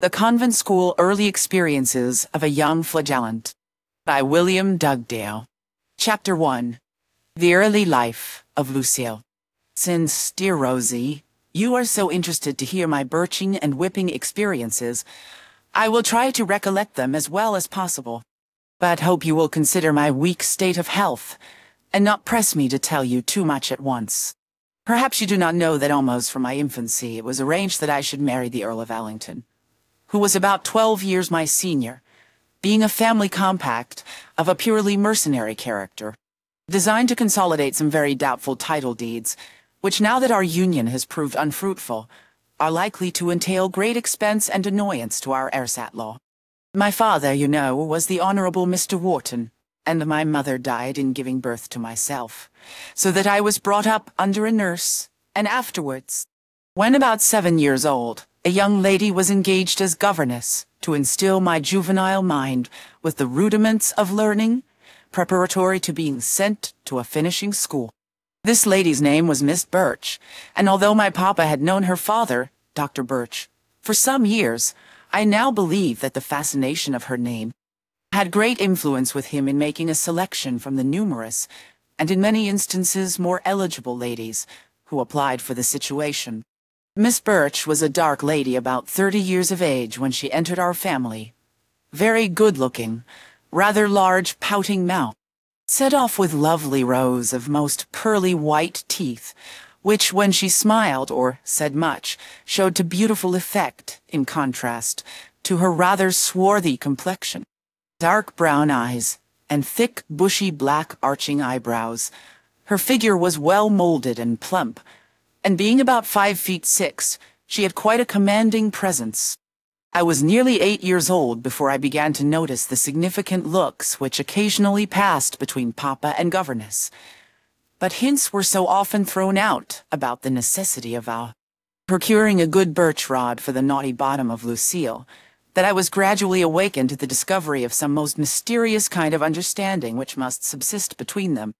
The Convent School Early Experiences of a Young Flagellant by William Dugdale. Chapter 1 The Early Life of Lucille. Since, dear Rosie, you are so interested to hear my birching and whipping experiences, I will try to recollect them as well as possible, but hope you will consider my weak state of health and not press me to tell you too much at once. Perhaps you do not know that almost from my infancy it was arranged that I should marry the Earl of Ellington, who was about twelve years my senior, being a family compact of a purely mercenary character, designed to consolidate some very doubtful title deeds, which now that our union has proved unfruitful, are likely to entail great expense and annoyance to our heirs-at-law. My father, you know, was the Honourable Mr. Wharton, and my mother died in giving birth to myself, so that I was brought up under a nurse, and afterwards, when about seven years old, a young lady was engaged as governess to instill my juvenile mind with the rudiments of learning, preparatory to being sent to a finishing school. This lady's name was Miss Birch, and although my papa had known her father, Dr. Birch, for some years, I now believe that the fascination of her name had great influence with him in making a selection from the numerous, and in many instances more eligible ladies, who applied for the situation. Miss Birch was a dark lady about thirty years of age when she entered our family. Very good-looking, rather large pouting mouth, set off with lovely rows of most pearly white teeth, which, when she smiled or said much, showed to beautiful effect, in contrast, to her rather swarthy complexion dark brown eyes, and thick, bushy black arching eyebrows. Her figure was well molded and plump, and being about five feet six, she had quite a commanding presence. I was nearly eight years old before I began to notice the significant looks which occasionally passed between Papa and governess. But hints were so often thrown out about the necessity of our procuring a good birch rod for the naughty bottom of Lucille, that I was gradually awakened to the discovery of some most mysterious kind of understanding which must subsist between them.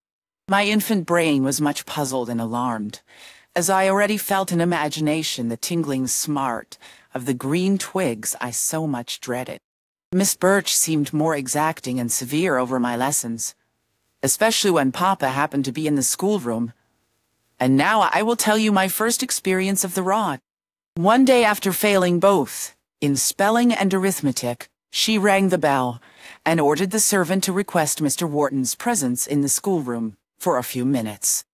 My infant brain was much puzzled and alarmed, as I already felt in imagination the tingling smart of the green twigs I so much dreaded. Miss Birch seemed more exacting and severe over my lessons, especially when Papa happened to be in the schoolroom. And now I will tell you my first experience of the rod. One day after failing both, in spelling and arithmetic, she rang the bell and ordered the servant to request Mr. Wharton's presence in the schoolroom for a few minutes.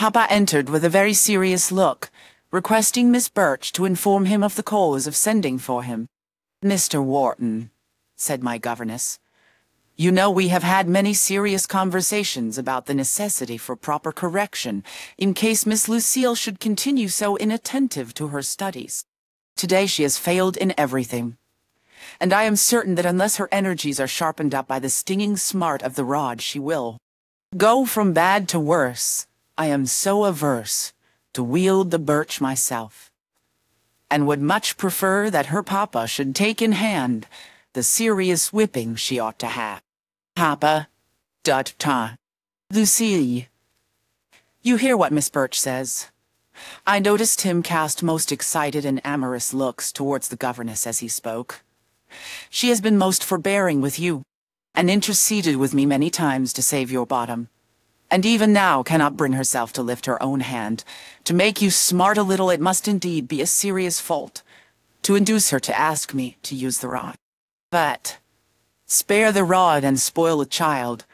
Papa entered with a very serious look, requesting Miss Birch to inform him of the cause of sending for him. Mr. Wharton, said my governess, you know we have had many serious conversations about the necessity for proper correction in case Miss Lucille should continue so inattentive to her studies. Today she has failed in everything. And I am certain that unless her energies are sharpened up by the stinging smart of the rod, she will go from bad to worse. I am so averse to wield the birch myself, and would much prefer that her papa should take in hand the serious whipping she ought to have. Papa, dot ta, Lucille. You hear what Miss Birch says. I noticed him cast most excited and amorous looks towards the governess as he spoke. She has been most forbearing with you, and interceded with me many times to save your bottom, and even now cannot bring herself to lift her own hand. To make you smart a little it must indeed be a serious fault, to induce her to ask me to use the rod. But, spare the rod and spoil a child,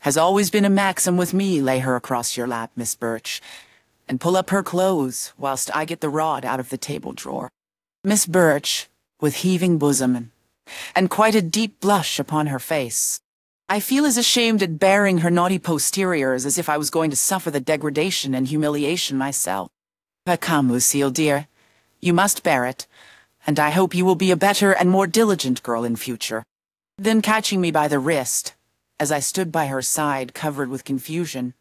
has always been a maxim with me, lay her across your lap, Miss Birch, and pull up her clothes whilst I get the rod out of the table drawer. Miss Birch, with heaving bosom, and quite a deep blush upon her face. I feel as ashamed at bearing her naughty posteriors as if I was going to suffer the degradation and humiliation myself. But come, Lucille, dear, you must bear it, and I hope you will be a better and more diligent girl in future. Then catching me by the wrist, as I stood by her side covered with confusion,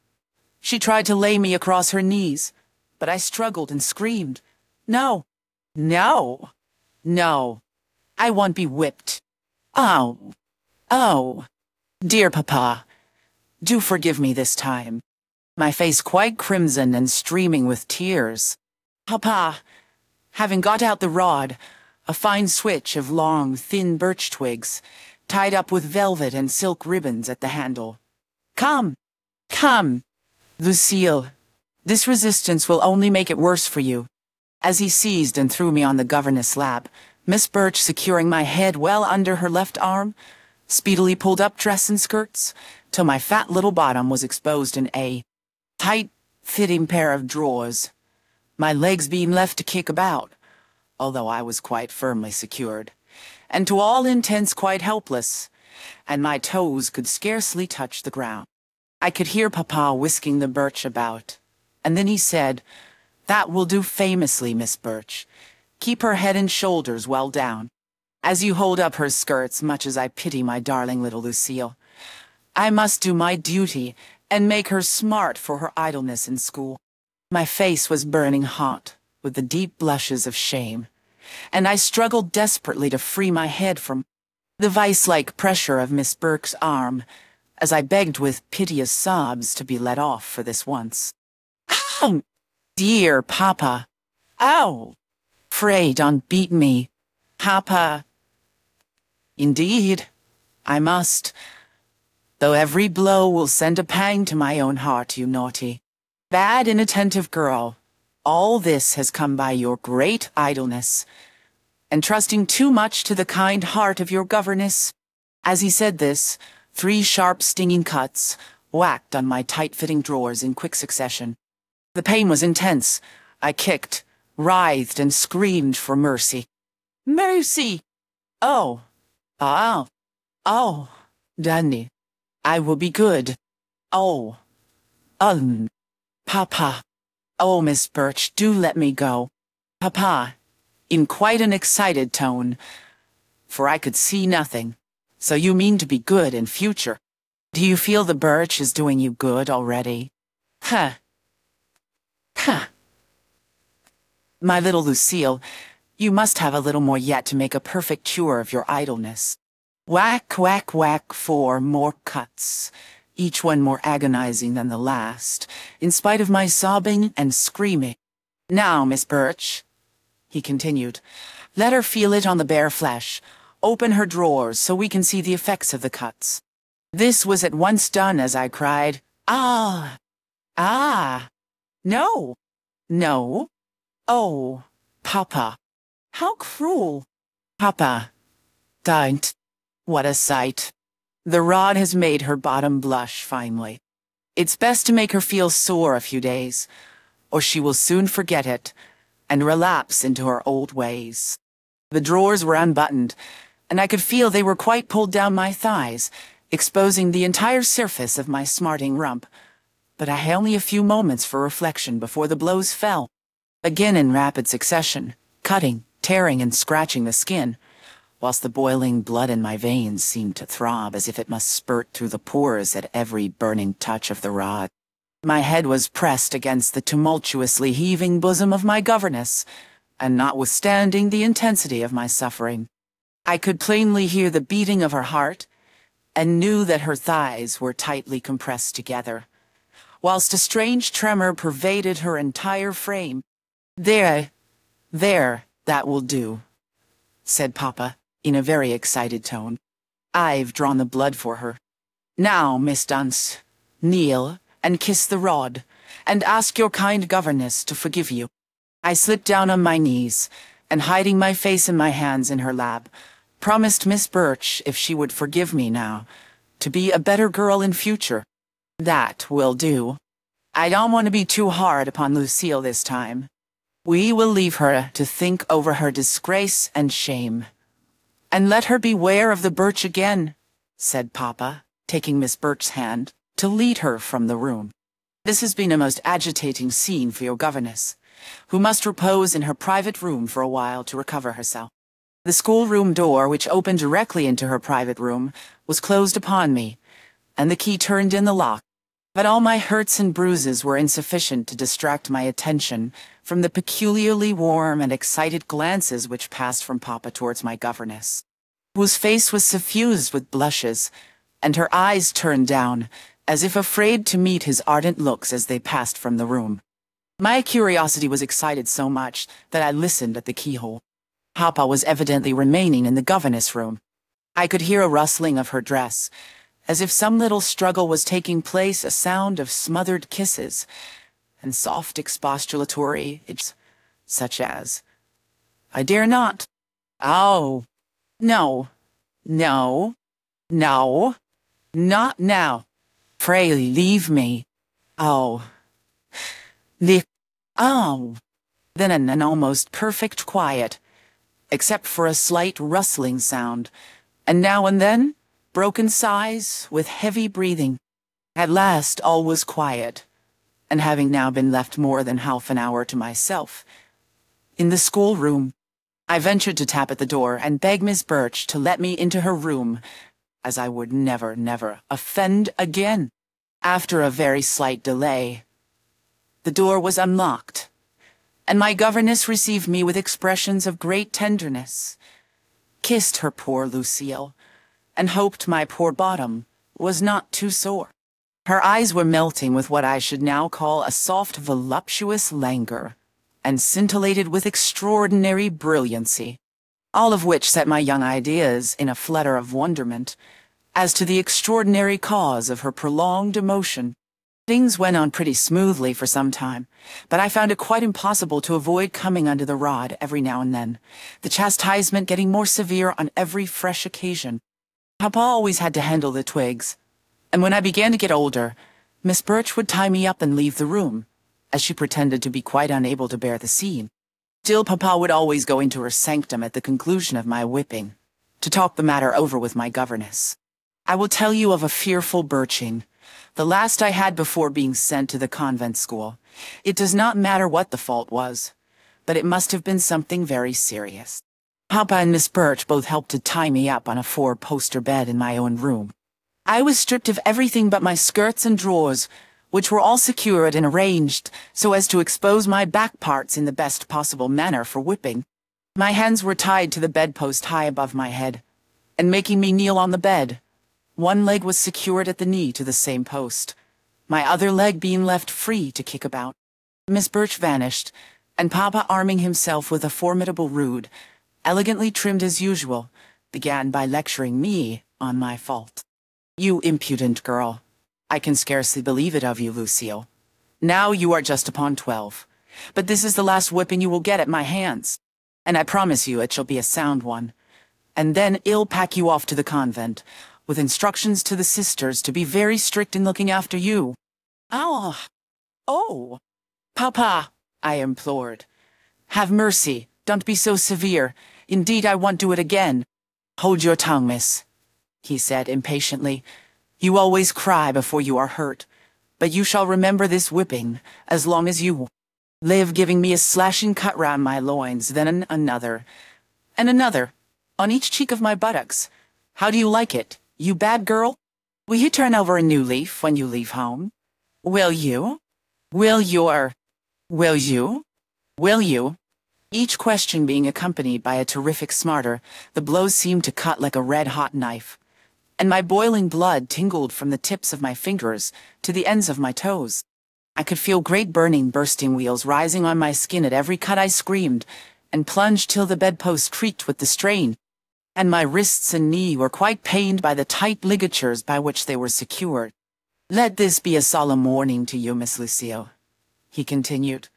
she tried to lay me across her knees, but I struggled and screamed. No, no, no, I won't be whipped. Oh, oh, dear papa, do forgive me this time. My face quite crimson and streaming with tears. Papa, having got out the rod, a fine switch of long, thin birch twigs, tied up with velvet and silk ribbons at the handle. Come, come, Lucille. This resistance will only make it worse for you. As he seized and threw me on the governess lap, Miss Birch, securing my head well under her left arm, speedily pulled up dress and skirts, till my fat little bottom was exposed in a tight, fitting pair of drawers, my legs being left to kick about, although I was quite firmly secured, and to all intents quite helpless, and my toes could scarcely touch the ground. I could hear Papa whisking the birch about, and then he said, That will do famously, Miss Birch. Keep her head and shoulders well down. As you hold up her skirts, much as I pity my darling little Lucille, I must do my duty and make her smart for her idleness in school. My face was burning hot with the deep blushes of shame, and I struggled desperately to free my head from the vice-like pressure of Miss Birch's arm as I begged with piteous sobs to be let off for this once. Oh, dear Papa. Ow! Pray don't beat me. Papa. Indeed, I must. Though every blow will send a pang to my own heart, you naughty, bad, inattentive girl. All this has come by your great idleness, and trusting too much to the kind heart of your governess. As he said this, Three sharp, stinging cuts whacked on my tight-fitting drawers in quick succession. The pain was intense. I kicked, writhed, and screamed for mercy. Mercy! Oh, oh, oh, Danny, I will be good. Oh, um, Papa. Oh, Miss Birch, do let me go. Papa, in quite an excited tone, for I could see nothing. So you mean to be good in future? Do you feel the birch is doing you good already? Huh. Huh. My little Lucille, you must have a little more yet to make a perfect cure of your idleness. Whack, whack, whack, four more cuts, each one more agonizing than the last, in spite of my sobbing and screaming. Now, Miss Birch, he continued, let her feel it on the bare flesh, Open her drawers so we can see the effects of the cuts. This was at once done as I cried, Ah! Ah! No! No! Oh, Papa! How cruel! Papa! Don't! What a sight! The rod has made her bottom blush finely. It's best to make her feel sore a few days, or she will soon forget it and relapse into her old ways. The drawers were unbuttoned, and I could feel they were quite pulled down my thighs, exposing the entire surface of my smarting rump. But I had only a few moments for reflection before the blows fell, again in rapid succession, cutting, tearing, and scratching the skin, whilst the boiling blood in my veins seemed to throb as if it must spurt through the pores at every burning touch of the rod. My head was pressed against the tumultuously heaving bosom of my governess, and notwithstanding the intensity of my suffering, I could plainly hear the beating of her heart and knew that her thighs were tightly compressed together, whilst a strange tremor pervaded her entire frame. There, there, that will do, said Papa, in a very excited tone. I've drawn the blood for her. Now, Miss Dunce, kneel and kiss the rod, and ask your kind governess to forgive you. I slipped down on my knees, and hiding my face in my hands in her lap, promised Miss Birch, if she would forgive me now, to be a better girl in future. That will do. I don't want to be too hard upon Lucille this time. We will leave her to think over her disgrace and shame. And let her beware of the birch again, said Papa, taking Miss Birch's hand, to lead her from the room. This has been a most agitating scene for your governess who must repose in her private room for a while to recover herself. The schoolroom door, which opened directly into her private room, was closed upon me, and the key turned in the lock. But all my hurts and bruises were insufficient to distract my attention from the peculiarly warm and excited glances which passed from Papa towards my governess, whose face was suffused with blushes, and her eyes turned down, as if afraid to meet his ardent looks as they passed from the room. My curiosity was excited so much that I listened at the keyhole. Papa was evidently remaining in the governess room. I could hear a rustling of her dress. As if some little struggle was taking place, a sound of smothered kisses and soft expostulatory, such as, I dare not. Oh, no, no, no, not now. Pray leave me. Oh, leave, oh. Then an, an almost perfect quiet, except for a slight rustling sound, and now and then, broken sighs with heavy breathing. At last all was quiet, and having now been left more than half an hour to myself, in the schoolroom, I ventured to tap at the door and beg Miss Birch to let me into her room, as I would never, never offend again. After a very slight delay, the door was unlocked, and my governess received me with expressions of great tenderness, kissed her poor Lucille, and hoped my poor bottom was not too sore. Her eyes were melting with what I should now call a soft voluptuous languor, and scintillated with extraordinary brilliancy, all of which set my young ideas in a flutter of wonderment as to the extraordinary cause of her prolonged emotion. Things went on pretty smoothly for some time, but I found it quite impossible to avoid coming under the rod every now and then, the chastisement getting more severe on every fresh occasion. Papa always had to handle the twigs, and when I began to get older, Miss Birch would tie me up and leave the room, as she pretended to be quite unable to bear the scene. Still, Papa would always go into her sanctum at the conclusion of my whipping, to talk the matter over with my governess. I will tell you of a fearful birching, the last I had before being sent to the convent school. It does not matter what the fault was, but it must have been something very serious. Papa and Miss Birch both helped to tie me up on a four-poster bed in my own room. I was stripped of everything but my skirts and drawers, which were all secured and arranged so as to expose my back parts in the best possible manner for whipping. My hands were tied to the bedpost high above my head, and making me kneel on the bed, one leg was secured at the knee to the same post, my other leg being left free to kick about. Miss Birch vanished, and Papa arming himself with a formidable rood, elegantly trimmed as usual, began by lecturing me on my fault. You impudent girl. I can scarcely believe it of you, Lucille. Now you are just upon twelve. But this is the last whipping you will get at my hands. And I promise you it shall be a sound one. And then I'll pack you off to the convent, with instructions to the sisters to be very strict in looking after you. Oh, oh, Papa, I implored. Have mercy, don't be so severe. Indeed, I won't do it again. Hold your tongue, miss, he said impatiently. You always cry before you are hurt, but you shall remember this whipping as long as you live giving me a slashing cut round my loins, then an another, and another, on each cheek of my buttocks. How do you like it? You bad girl? Will you turn over a new leaf when you leave home? Will you? Will your... Will you? Will you? Each question being accompanied by a terrific smarter, the blows seemed to cut like a red-hot knife, and my boiling blood tingled from the tips of my fingers to the ends of my toes. I could feel great burning bursting wheels rising on my skin at every cut I screamed, and plunged till the bedpost creaked with the strain, and my wrists and knee were quite pained by the tight ligatures by which they were secured. Let this be a solemn warning to you, Miss Lucille, he continued.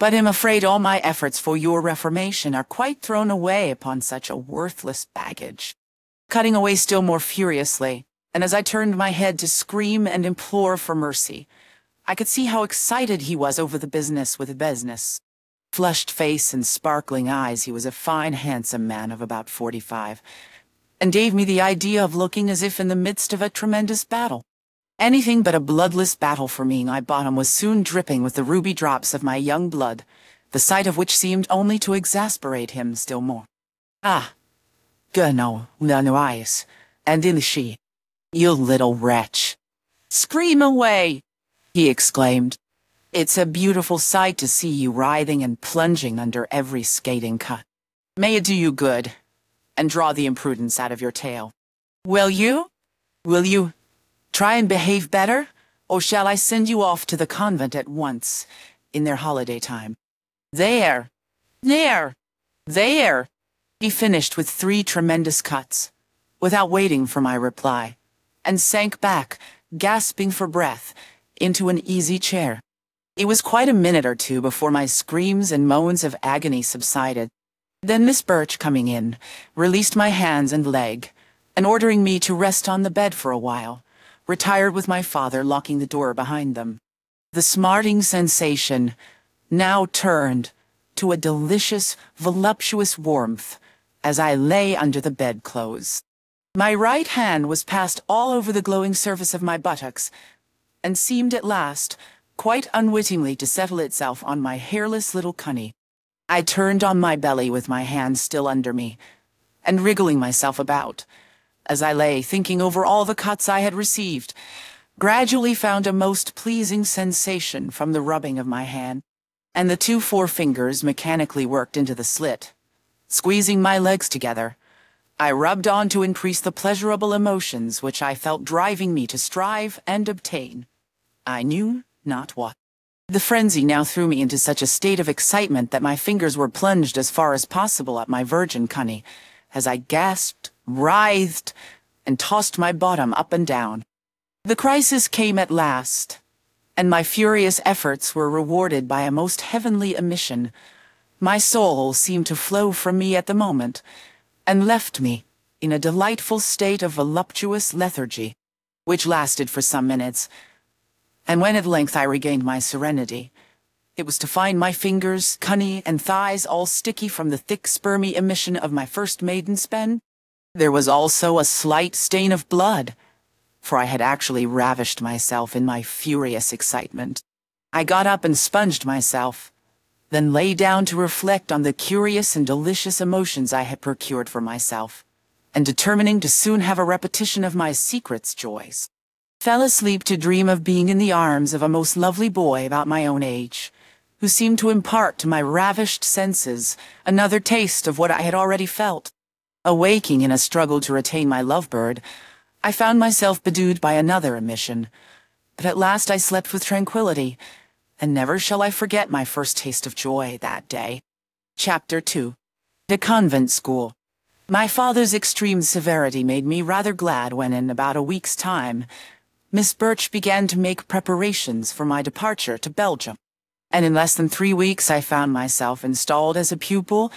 But I'm afraid all my efforts for your reformation are quite thrown away upon such a worthless baggage. Cutting away still more furiously, and as I turned my head to scream and implore for mercy, I could see how excited he was over the business with business. Flushed face and sparkling eyes, he was a fine, handsome man of about forty-five, and gave me the idea of looking as if in the midst of a tremendous battle. Anything but a bloodless battle for me, my bottom was soon dripping with the ruby drops of my young blood, the sight of which seemed only to exasperate him still more. Ah, Gano, Lanois, and Ilishi, you little wretch. Scream away, he exclaimed, it's a beautiful sight to see you writhing and plunging under every skating cut. May it do you good, and draw the imprudence out of your tail. Will you? Will you try and behave better, or shall I send you off to the convent at once, in their holiday time? There! There! There! He finished with three tremendous cuts, without waiting for my reply, and sank back, gasping for breath, into an easy chair. It was quite a minute or two before my screams and moans of agony subsided. Then Miss Birch, coming in, released my hands and leg, and ordering me to rest on the bed for a while, retired with my father, locking the door behind them. The smarting sensation now turned to a delicious, voluptuous warmth as I lay under the bedclothes. My right hand was passed all over the glowing surface of my buttocks, and seemed at last, quite unwittingly, to settle itself on my hairless little cunny. I turned on my belly with my hands still under me, and wriggling myself about, as I lay thinking over all the cuts I had received, gradually found a most pleasing sensation from the rubbing of my hand, and the two forefingers mechanically worked into the slit. Squeezing my legs together, I rubbed on to increase the pleasurable emotions which I felt driving me to strive and obtain. I knew not what. The frenzy now threw me into such a state of excitement that my fingers were plunged as far as possible at my virgin cunny, as I gasped, writhed, and tossed my bottom up and down. The crisis came at last, and my furious efforts were rewarded by a most heavenly emission. My soul seemed to flow from me at the moment, and left me in a delightful state of voluptuous lethargy, which lasted for some minutes, and when at length I regained my serenity, it was to find my fingers, cunny, and thighs all sticky from the thick spermy emission of my first maiden spen. There was also a slight stain of blood, for I had actually ravished myself in my furious excitement. I got up and sponged myself, then lay down to reflect on the curious and delicious emotions I had procured for myself, and determining to soon have a repetition of my secret's joys, fell asleep to dream of being in the arms of a most lovely boy about my own age, who seemed to impart to my ravished senses another taste of what I had already felt. Awaking in a struggle to retain my lovebird, I found myself bedewed by another emission, but at last I slept with tranquillity, and never shall I forget my first taste of joy that day. Chapter 2 The Convent School My father's extreme severity made me rather glad when in about a week's time, Miss Birch began to make preparations for my departure to Belgium, and in less than three weeks I found myself installed as a pupil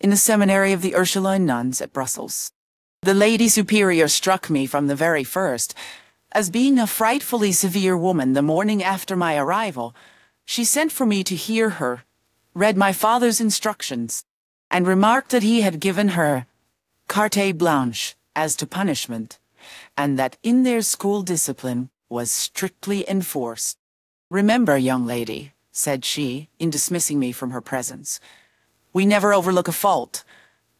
in the seminary of the Ursuline nuns at Brussels. The Lady Superior struck me from the very first as being a frightfully severe woman the morning after my arrival. She sent for me to hear her, read my father's instructions, and remarked that he had given her carte blanche as to punishment, and that in their school discipline was strictly enforced. Remember, young lady, said she, in dismissing me from her presence, we never overlook a fault,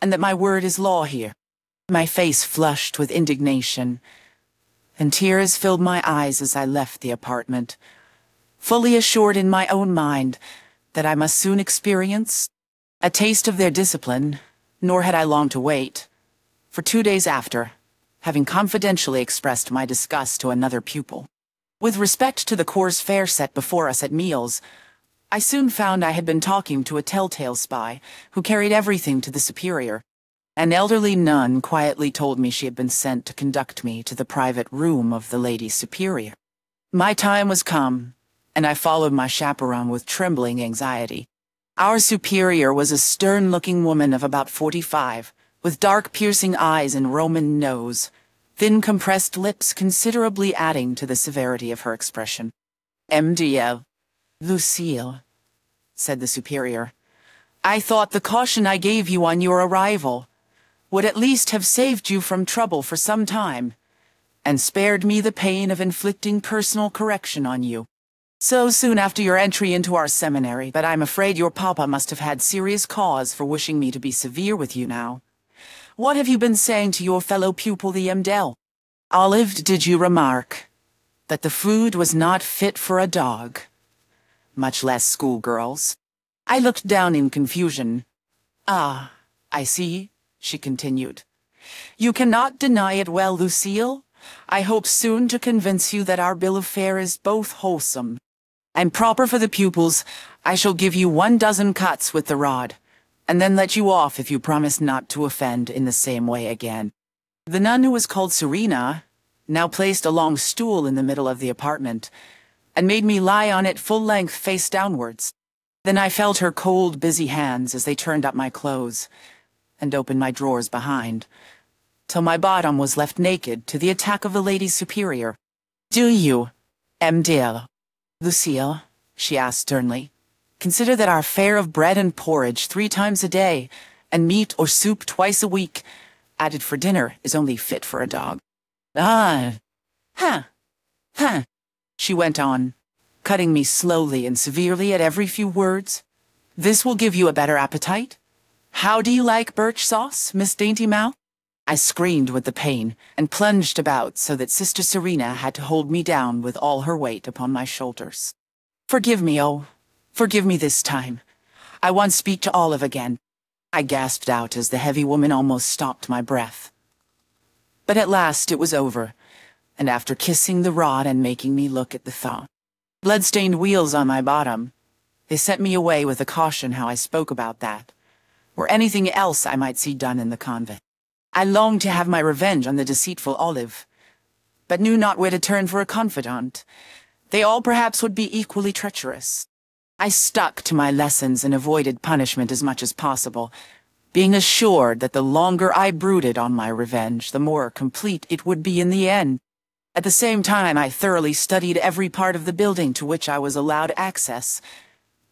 and that my word is law here. My face flushed with indignation, and tears filled my eyes as I left the apartment, fully assured in my own mind that I must soon experience a taste of their discipline, nor had I long to wait. For two days after, having confidentially expressed my disgust to another pupil. With respect to the coarse fare set before us at meals, I soon found I had been talking to a telltale spy who carried everything to the superior. An elderly nun quietly told me she had been sent to conduct me to the private room of the Lady Superior. My time was come, and I followed my chaperone with trembling anxiety. Our superior was a stern-looking woman of about forty-five, with dark piercing eyes and Roman nose, thin compressed lips considerably adding to the severity of her expression. MDL. Lucille, said the superior. I thought the caution I gave you on your arrival would at least have saved you from trouble for some time, and spared me the pain of inflicting personal correction on you. So soon after your entry into our seminary, but I'm afraid your papa must have had serious cause for wishing me to be severe with you now. What have you been saying to your fellow pupil, the Emdel? Olive, did you remark that the food was not fit for a dog, much less schoolgirls? I looked down in confusion. Ah, I see, she continued. You cannot deny it well, Lucille. I hope soon to convince you that our bill of fare is both wholesome and proper for the pupils. I shall give you one dozen cuts with the rod, and then let you off if you promise not to offend in the same way again. The nun who was called Serena now placed a long stool in the middle of the apartment and made me lie on it full length face downwards. Then I felt her cold, busy hands as they turned up my clothes and opened my drawers behind, till my bottom was left naked to the attack of the lady superior. Do you, M. dear, Lucille, she asked sternly, consider that our fare of bread and porridge three times a day, and meat or soup twice a week, added for dinner, is only fit for a dog. Ah, huh, huh, she went on, cutting me slowly and severely at every few words. This will give you a better appetite. How do you like birch sauce, Miss Dainty Mouth? I screamed with the pain and plunged about so that Sister Serena had to hold me down with all her weight upon my shoulders. Forgive me, oh, forgive me this time. I want to speak to Olive again. I gasped out as the heavy woman almost stopped my breath. But at last it was over, and after kissing the rod and making me look at the thought, blood-stained wheels on my bottom. They sent me away with a caution how I spoke about that, or anything else I might see done in the convent. I longed to have my revenge on the deceitful Olive, but knew not where to turn for a confidant. They all perhaps would be equally treacherous. I stuck to my lessons and avoided punishment as much as possible, being assured that the longer I brooded on my revenge, the more complete it would be in the end. At the same time, I thoroughly studied every part of the building to which I was allowed access,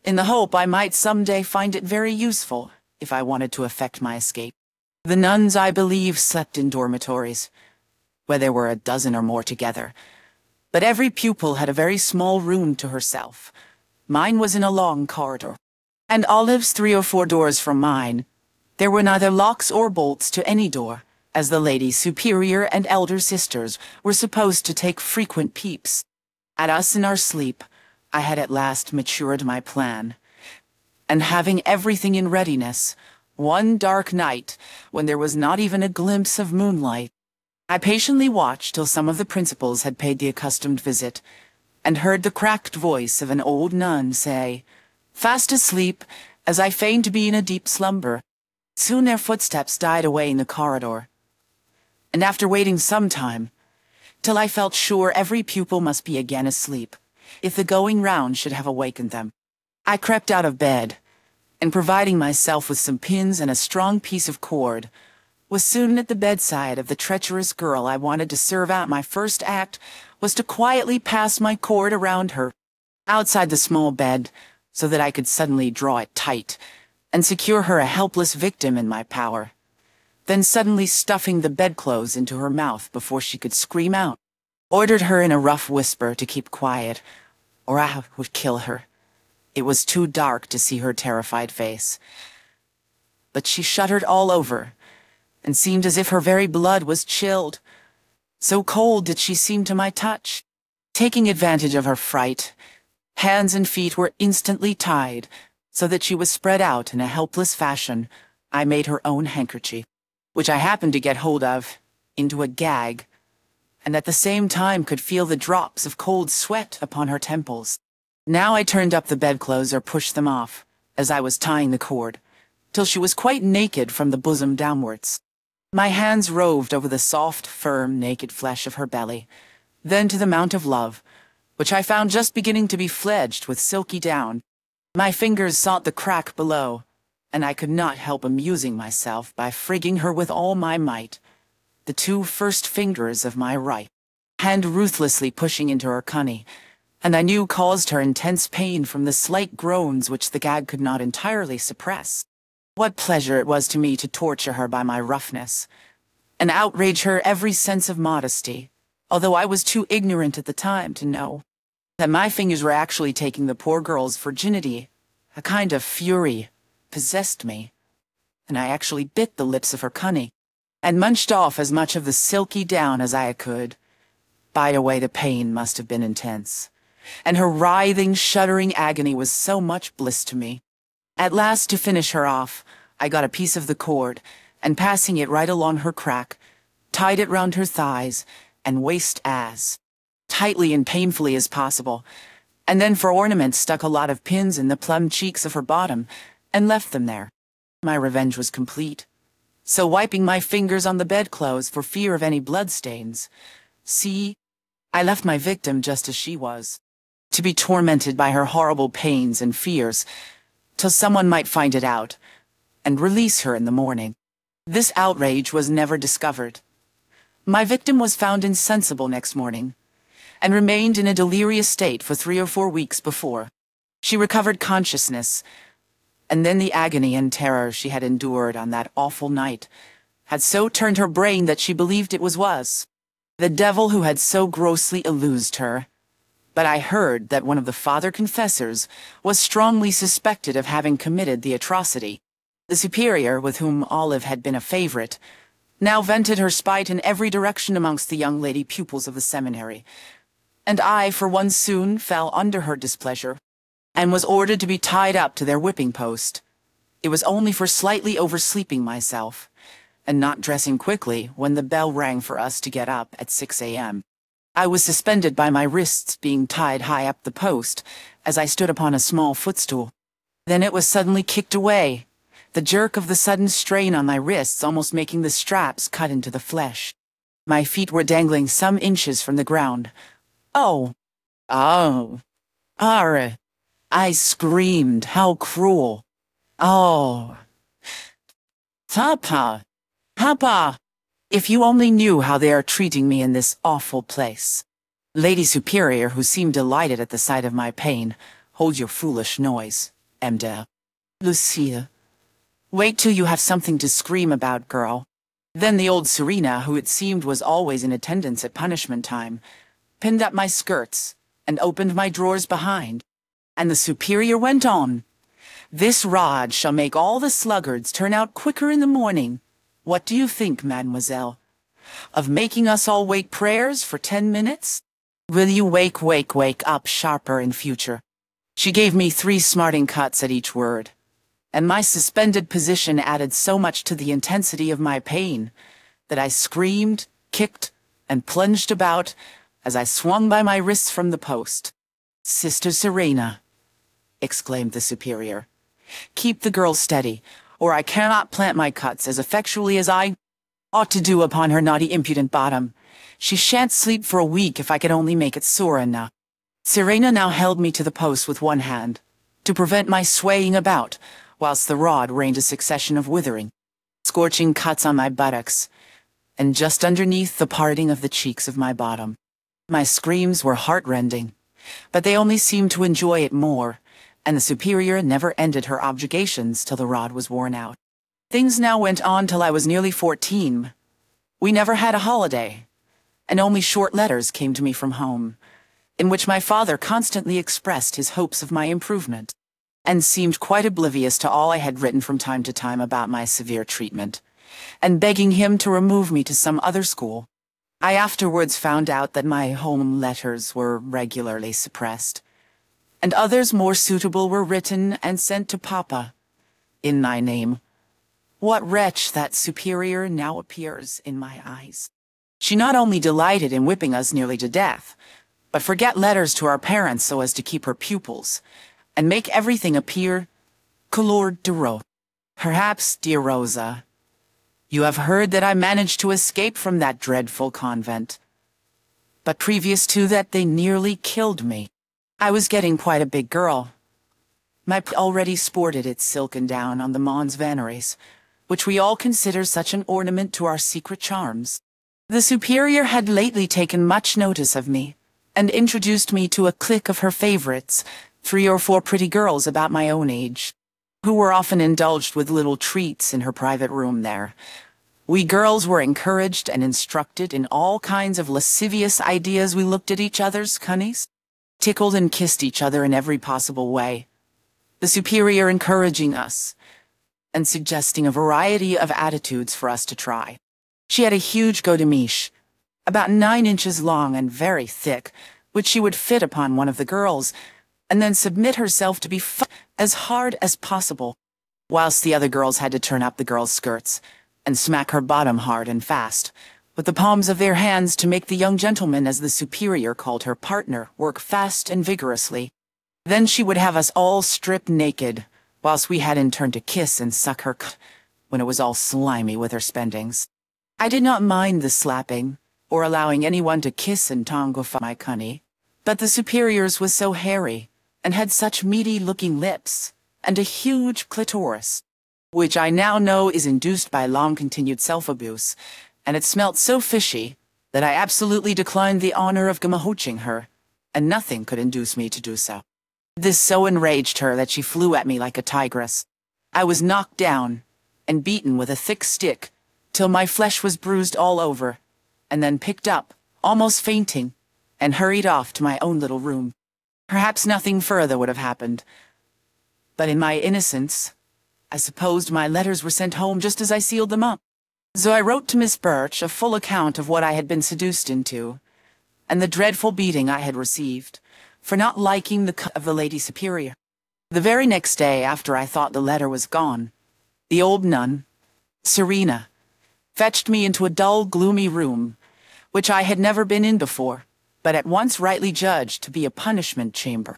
in the hope I might someday find it very useful if I wanted to effect my escape. The nuns, I believe, slept in dormitories, where there were a dozen or more together, but every pupil had a very small room to herself. Mine was in a long corridor, and Olive's three or four doors from mine. There were neither locks or bolts to any door as the lady superior and elder sisters were supposed to take frequent peeps. At us in our sleep, I had at last matured my plan. And having everything in readiness, one dark night, when there was not even a glimpse of moonlight, I patiently watched till some of the principals had paid the accustomed visit, and heard the cracked voice of an old nun say, Fast asleep, as I feigned to be in a deep slumber. Soon their footsteps died away in the corridor, and after waiting some time, till I felt sure every pupil must be again asleep, if the going round should have awakened them. I crept out of bed, and providing myself with some pins and a strong piece of cord, was soon at the bedside of the treacherous girl I wanted to serve out my first act was to quietly pass my cord around her, outside the small bed, so that I could suddenly draw it tight, and secure her a helpless victim in my power then suddenly stuffing the bedclothes into her mouth before she could scream out, ordered her in a rough whisper to keep quiet, or I would kill her. It was too dark to see her terrified face. But she shuddered all over, and seemed as if her very blood was chilled. So cold did she seem to my touch. Taking advantage of her fright, hands and feet were instantly tied, so that she was spread out in a helpless fashion. I made her own handkerchief which I happened to get hold of, into a gag, and at the same time could feel the drops of cold sweat upon her temples. Now I turned up the bedclothes or pushed them off, as I was tying the cord, till she was quite naked from the bosom downwards. My hands roved over the soft, firm, naked flesh of her belly, then to the mount of love, which I found just beginning to be fledged with silky down. My fingers sought the crack below, and I could not help amusing myself by frigging her with all my might, the two first fingers of my right, hand ruthlessly pushing into her cunny, and I knew caused her intense pain from the slight groans which the gag could not entirely suppress. What pleasure it was to me to torture her by my roughness, and outrage her every sense of modesty, although I was too ignorant at the time to know that my fingers were actually taking the poor girl's virginity, a kind of fury possessed me, and I actually bit the lips of her cunny, and munched off as much of the silky down as I could. By the way, the pain must have been intense, and her writhing, shuddering agony was so much bliss to me. At last, to finish her off, I got a piece of the cord, and passing it right along her crack, tied it round her thighs, and waist as tightly and painfully as possible, and then for ornament stuck a lot of pins in the plum cheeks of her bottom, and left them there. My revenge was complete. So wiping my fingers on the bedclothes for fear of any bloodstains, see, I left my victim just as she was, to be tormented by her horrible pains and fears, till someone might find it out, and release her in the morning. This outrage was never discovered. My victim was found insensible next morning, and remained in a delirious state for three or four weeks before. She recovered consciousness, and then the agony and terror she had endured on that awful night had so turned her brain that she believed it was was. The devil who had so grossly illused her. But I heard that one of the father confessors was strongly suspected of having committed the atrocity. The superior, with whom Olive had been a favorite, now vented her spite in every direction amongst the young lady pupils of the seminary, and I, for one soon, fell under her displeasure, and was ordered to be tied up to their whipping post. It was only for slightly oversleeping myself, and not dressing quickly when the bell rang for us to get up at 6 a.m. I was suspended by my wrists being tied high up the post as I stood upon a small footstool. Then it was suddenly kicked away, the jerk of the sudden strain on my wrists almost making the straps cut into the flesh. My feet were dangling some inches from the ground, Oh. Oh. Ara. I screamed. How cruel. Oh. Papa. Papa. If you only knew how they are treating me in this awful place. Lady Superior, who seemed delighted at the sight of my pain, hold your foolish noise, Emda. Lucia. Wait till you have something to scream about, girl. Then the old Serena, who it seemed was always in attendance at punishment time, pinned up my skirts, and opened my drawers behind. And the superior went on. This rod shall make all the sluggards turn out quicker in the morning. What do you think, mademoiselle? Of making us all wake prayers for ten minutes? Will you wake, wake, wake up sharper in future? She gave me three smarting cuts at each word, and my suspended position added so much to the intensity of my pain that I screamed, kicked, and plunged about as I swung by my wrists from the post. Sister Serena, exclaimed the superior, keep the girl steady, or I cannot plant my cuts as effectually as I ought to do upon her naughty impudent bottom. She shan't sleep for a week if I can only make it sore enough. Serena now held me to the post with one hand, to prevent my swaying about, whilst the rod rained a succession of withering, scorching cuts on my buttocks, and just underneath the parting of the cheeks of my bottom. My screams were heartrending, but they only seemed to enjoy it more, and the superior never ended her objurgations till the rod was worn out. Things now went on till I was nearly fourteen. We never had a holiday, and only short letters came to me from home, in which my father constantly expressed his hopes of my improvement, and seemed quite oblivious to all I had written from time to time about my severe treatment, and begging him to remove me to some other school I afterwards found out that my home letters were regularly suppressed, and others more suitable were written and sent to Papa, in thy name. What wretch that superior now appears in my eyes. She not only delighted in whipping us nearly to death, but forget letters to our parents so as to keep her pupils, and make everything appear couleur de rose. Perhaps, dear Rosa, you have heard that I managed to escape from that dreadful convent. But previous to that, they nearly killed me. I was getting quite a big girl. My p already sported its silken down on the Mons Veneris, which we all consider such an ornament to our secret charms. The superior had lately taken much notice of me, and introduced me to a clique of her favorites, three or four pretty girls about my own age who were often indulged with little treats in her private room there. We girls were encouraged and instructed in all kinds of lascivious ideas we looked at each other's cunnies, tickled and kissed each other in every possible way, the superior encouraging us, and suggesting a variety of attitudes for us to try. She had a huge godemiche, about nine inches long and very thick, which she would fit upon one of the girls, and then submit herself to be as hard as possible, whilst the other girls had to turn up the girl's skirts and smack her bottom hard and fast, with the palms of their hands to make the young gentleman, as the superior called her partner, work fast and vigorously. Then she would have us all stripped naked, whilst we had in turn to kiss and suck her when it was all slimy with her spendings. I did not mind the slapping, or allowing anyone to kiss and tongue my cunny, but the superior's was so hairy, and had such meaty-looking lips, and a huge clitoris, which I now know is induced by long-continued self-abuse, and it smelt so fishy that I absolutely declined the honor of gamahooching her, and nothing could induce me to do so. This so enraged her that she flew at me like a tigress. I was knocked down and beaten with a thick stick till my flesh was bruised all over, and then picked up, almost fainting, and hurried off to my own little room. Perhaps nothing further would have happened, but in my innocence, I supposed my letters were sent home just as I sealed them up. So I wrote to Miss Birch a full account of what I had been seduced into, and the dreadful beating I had received, for not liking the cut of the Lady Superior. The very next day after I thought the letter was gone, the old nun, Serena, fetched me into a dull, gloomy room, which I had never been in before, but at once rightly judged to be a punishment chamber.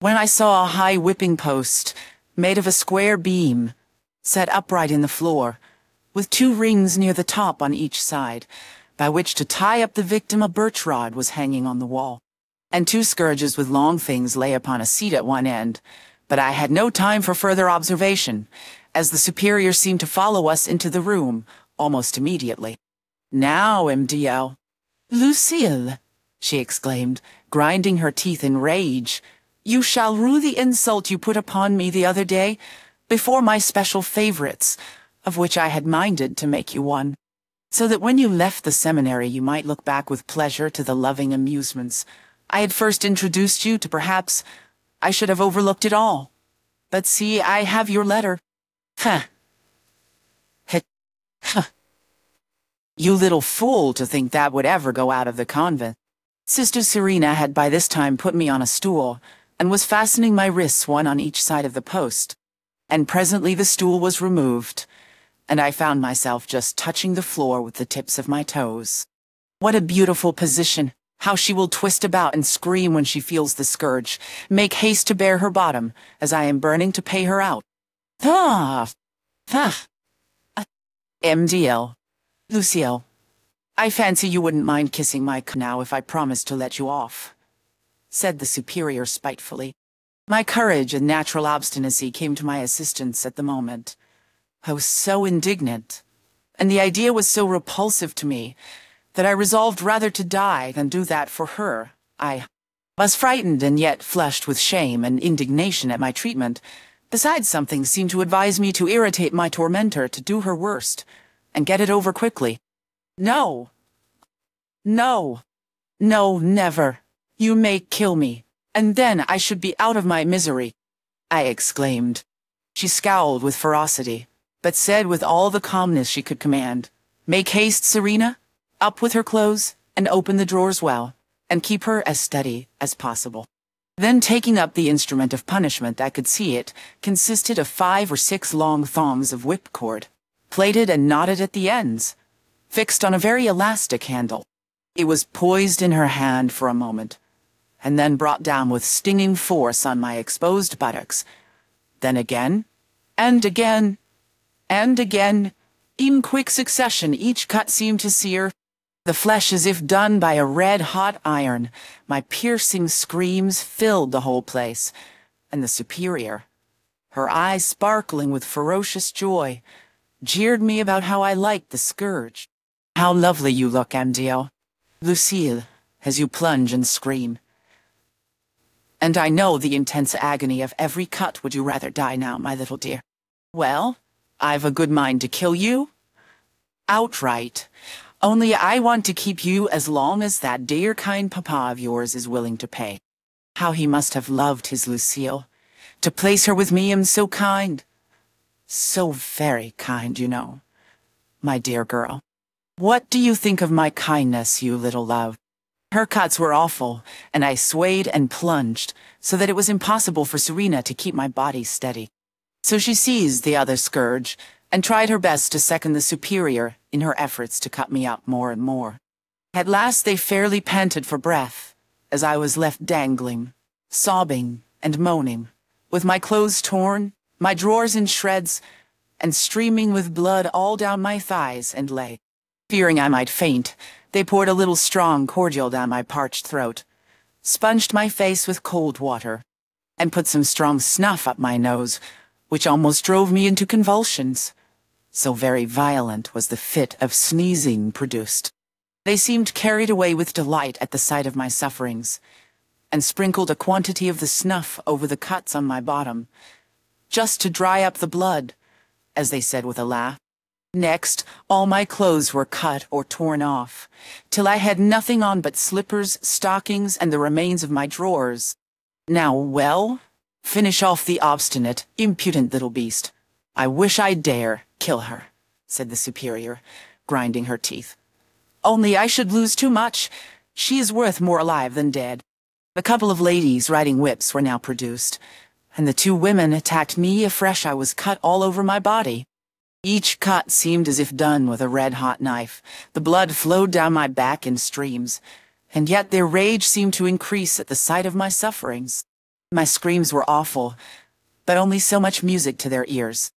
When I saw a high whipping post, made of a square beam, set upright in the floor, with two rings near the top on each side, by which to tie up the victim a birch rod was hanging on the wall, and two scourges with long things lay upon a seat at one end, but I had no time for further observation, as the superior seemed to follow us into the room, almost immediately. Now, MDL. Lucille, she exclaimed, grinding her teeth in rage, you shall rue the insult you put upon me the other day, before my special favorites, of which I had minded to make you one, so that when you left the seminary you might look back with pleasure to the loving amusements I had first introduced you to perhaps I should have overlooked it all. But see, I have your letter. Huh. Huh. You little fool to think that would ever go out of the convent. Sister Serena had by this time put me on a stool, and was fastening my wrists one on each side of the post. And presently the stool was removed, and I found myself just touching the floor with the tips of my toes. What a beautiful position! How she will twist about and scream when she feels the scourge. Make haste to bare her bottom, as I am burning to pay her out. Ah! Ah! MDL. Lucille. I fancy you wouldn't mind kissing my c now if I promised to let you off, said the superior spitefully. My courage and natural obstinacy came to my assistance at the moment. I was so indignant, and the idea was so repulsive to me, that I resolved rather to die than do that for her. I was frightened and yet flushed with shame and indignation at my treatment. Besides, something seemed to advise me to irritate my tormentor to do her worst, and get it over quickly. No. No. No, never. You may kill me, and then I should be out of my misery, I exclaimed. She scowled with ferocity, but said with all the calmness she could command, Make haste, Serena. Up with her clothes, and open the drawers well, and keep her as steady as possible. Then taking up the instrument of punishment I could see it consisted of five or six long thongs of whipcord, plaited and knotted at the ends, fixed on a very elastic handle. It was poised in her hand for a moment, and then brought down with stinging force on my exposed buttocks. Then again, and again, and again, in quick succession each cut seemed to sear the flesh as if done by a red-hot iron. My piercing screams filled the whole place, and the superior, her eyes sparkling with ferocious joy, jeered me about how I liked the scourge. How lovely you look, MDL. Lucille, as you plunge and scream. And I know the intense agony of every cut would you rather die now, my little dear. Well, I've a good mind to kill you. Outright. Only I want to keep you as long as that dear kind papa of yours is willing to pay. How he must have loved his Lucille. To place her with me am so kind. So very kind, you know. My dear girl. What do you think of my kindness, you little love? Her cuts were awful, and I swayed and plunged, so that it was impossible for Serena to keep my body steady. So she seized the other scourge, and tried her best to second the superior in her efforts to cut me up more and more. At last they fairly panted for breath, as I was left dangling, sobbing and moaning, with my clothes torn, my drawers in shreds, and streaming with blood all down my thighs and leg. Fearing I might faint, they poured a little strong cordial down my parched throat, sponged my face with cold water, and put some strong snuff up my nose, which almost drove me into convulsions. So very violent was the fit of sneezing produced. They seemed carried away with delight at the sight of my sufferings, and sprinkled a quantity of the snuff over the cuts on my bottom, just to dry up the blood, as they said with a laugh. Next, all my clothes were cut or torn off, till I had nothing on but slippers, stockings, and the remains of my drawers. Now, well, finish off the obstinate, impudent little beast. I wish I dare kill her, said the superior, grinding her teeth. Only I should lose too much. She is worth more alive than dead. A couple of ladies riding whips were now produced, and the two women attacked me afresh I was cut all over my body. Each cut seemed as if done with a red-hot knife. The blood flowed down my back in streams, and yet their rage seemed to increase at the sight of my sufferings. My screams were awful, but only so much music to their ears.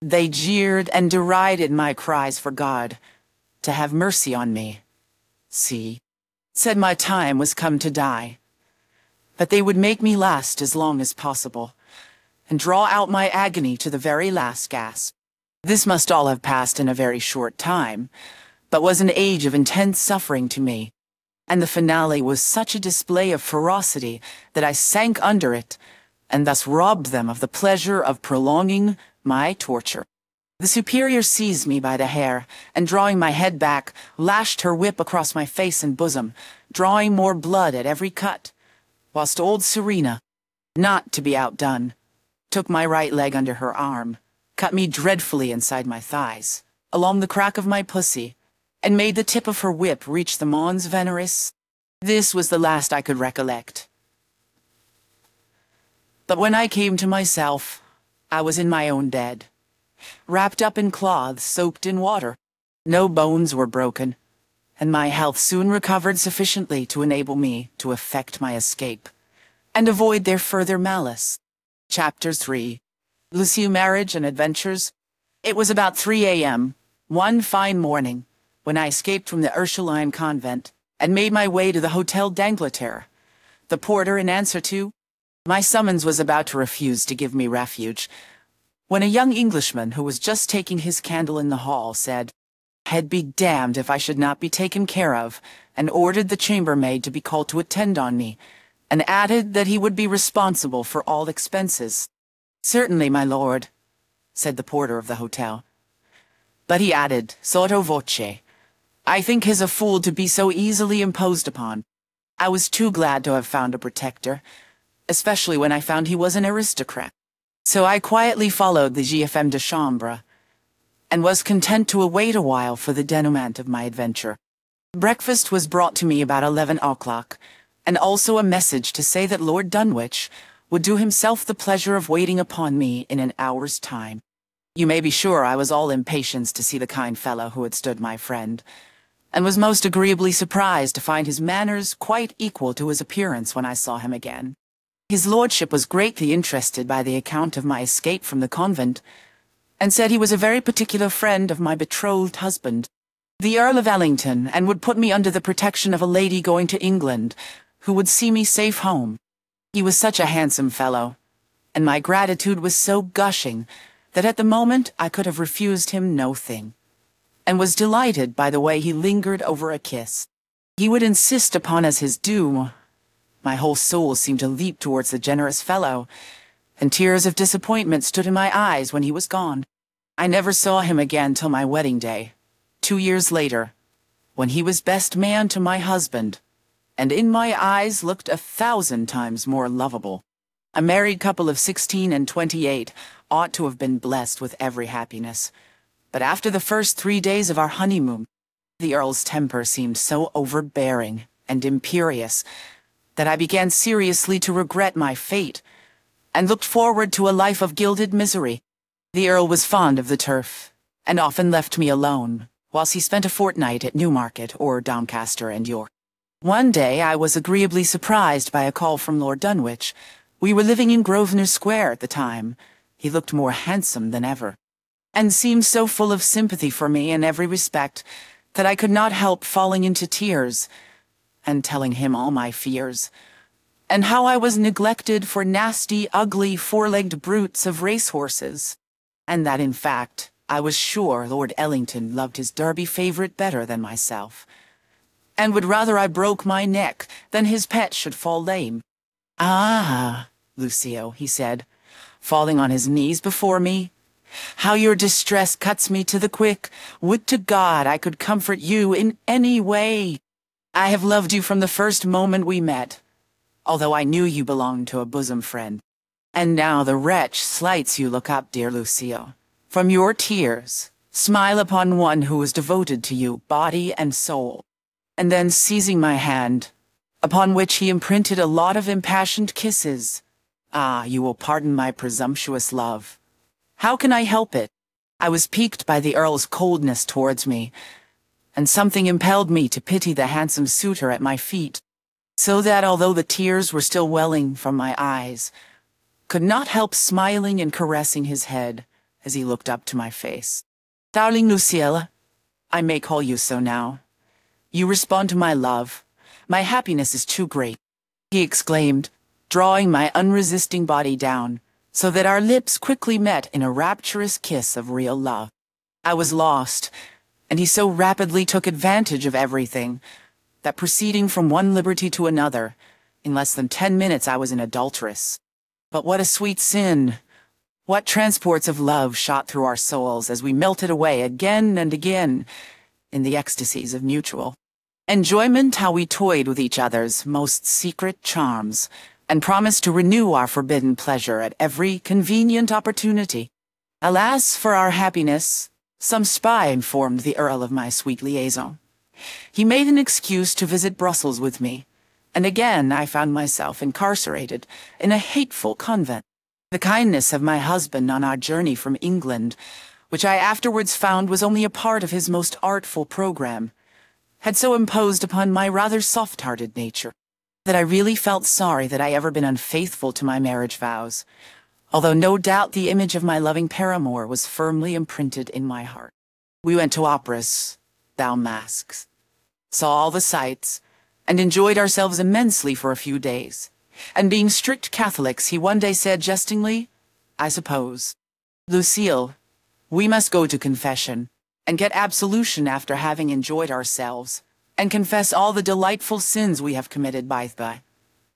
They jeered and derided my cries for God, to have mercy on me. See, said my time was come to die. But they would make me last as long as possible, and draw out my agony to the very last gasp. This must all have passed in a very short time, but was an age of intense suffering to me, and the finale was such a display of ferocity that I sank under it, and thus robbed them of the pleasure of prolonging my torture. The superior seized me by the hair, and drawing my head back, lashed her whip across my face and bosom, drawing more blood at every cut, whilst old Serena, not to be outdone, took my right leg under her arm, cut me dreadfully inside my thighs, along the crack of my pussy, and made the tip of her whip reach the mons veneris. This was the last I could recollect. But when I came to myself, I was in my own bed, wrapped up in cloths soaked in water. No bones were broken, and my health soon recovered sufficiently to enable me to effect my escape, and avoid their further malice. Chapter 3 Lucio Marriage and Adventures. It was about 3 a.m., one fine morning, when I escaped from the Ursuline convent and made my way to the Hotel d'Angleterre. The porter, in answer to my summons, was about to refuse to give me refuge, when a young Englishman who was just taking his candle in the hall said, I'd be damned if I should not be taken care of, and ordered the chambermaid to be called to attend on me, and added that he would be responsible for all expenses. Certainly, my lord, said the porter of the hotel. But he added, sotto voce, I think he's a fool to be so easily imposed upon. I was too glad to have found a protector, especially when I found he was an aristocrat. So I quietly followed the femme de chambre, and was content to await a while for the denouement of my adventure. Breakfast was brought to me about eleven o'clock, and also a message to say that Lord Dunwich would do himself the pleasure of waiting upon me in an hour's time. You may be sure I was all impatience to see the kind fellow who had stood my friend, and was most agreeably surprised to find his manners quite equal to his appearance when I saw him again. His lordship was greatly interested by the account of my escape from the convent, and said he was a very particular friend of my betrothed husband, the Earl of Ellington, and would put me under the protection of a lady going to England, who would see me safe home. He was such a handsome fellow, and my gratitude was so gushing that at the moment I could have refused him no thing, and was delighted by the way he lingered over a kiss. He would insist upon as his due. My whole soul seemed to leap towards the generous fellow, and tears of disappointment stood in my eyes when he was gone. I never saw him again till my wedding day, two years later, when he was best man to my husband and in my eyes looked a thousand times more lovable. A married couple of sixteen and twenty-eight ought to have been blessed with every happiness. But after the first three days of our honeymoon, the Earl's temper seemed so overbearing and imperious that I began seriously to regret my fate, and looked forward to a life of gilded misery. The Earl was fond of the turf, and often left me alone, whilst he spent a fortnight at Newmarket or Doncaster and York. One day I was agreeably surprised by a call from Lord Dunwich. We were living in Grosvenor Square at the time, he looked more handsome than ever, and seemed so full of sympathy for me in every respect that I could not help falling into tears and telling him all my fears, and how I was neglected for nasty, ugly, four-legged brutes of racehorses, and that, in fact, I was sure Lord Ellington loved his Derby favourite better than myself, and would rather I broke my neck than his pet should fall lame. Ah, Lucio, he said, falling on his knees before me. How your distress cuts me to the quick. Would to God I could comfort you in any way. I have loved you from the first moment we met, although I knew you belonged to a bosom friend. And now the wretch slights you look up, dear Lucio. From your tears, smile upon one who was devoted to you, body and soul. And then seizing my hand, upon which he imprinted a lot of impassioned kisses. Ah, you will pardon my presumptuous love. How can I help it? I was piqued by the Earl's coldness towards me, and something impelled me to pity the handsome suitor at my feet, so that although the tears were still welling from my eyes, could not help smiling and caressing his head as he looked up to my face. Darling Lucille, I may call you so now. You respond to my love, my happiness is too great, he exclaimed, drawing my unresisting body down, so that our lips quickly met in a rapturous kiss of real love. I was lost, and he so rapidly took advantage of everything, that proceeding from one liberty to another, in less than ten minutes I was an adulteress. But what a sweet sin! What transports of love shot through our souls as we melted away again and again in the ecstasies of mutual Enjoyment how we toyed with each other's most secret charms, and promised to renew our forbidden pleasure at every convenient opportunity. Alas, for our happiness, some spy informed the Earl of my sweet liaison. He made an excuse to visit Brussels with me, and again I found myself incarcerated in a hateful convent. The kindness of my husband on our journey from England, which I afterwards found was only a part of his most artful program, had so imposed upon my rather soft-hearted nature that I really felt sorry that I ever been unfaithful to my marriage vows, although no doubt the image of my loving paramour was firmly imprinted in my heart. We went to operas, thou masks, saw all the sights, and enjoyed ourselves immensely for a few days. And being strict Catholics, he one day said jestingly, I suppose, Lucille, we must go to confession and get absolution after having enjoyed ourselves, and confess all the delightful sins we have committed by the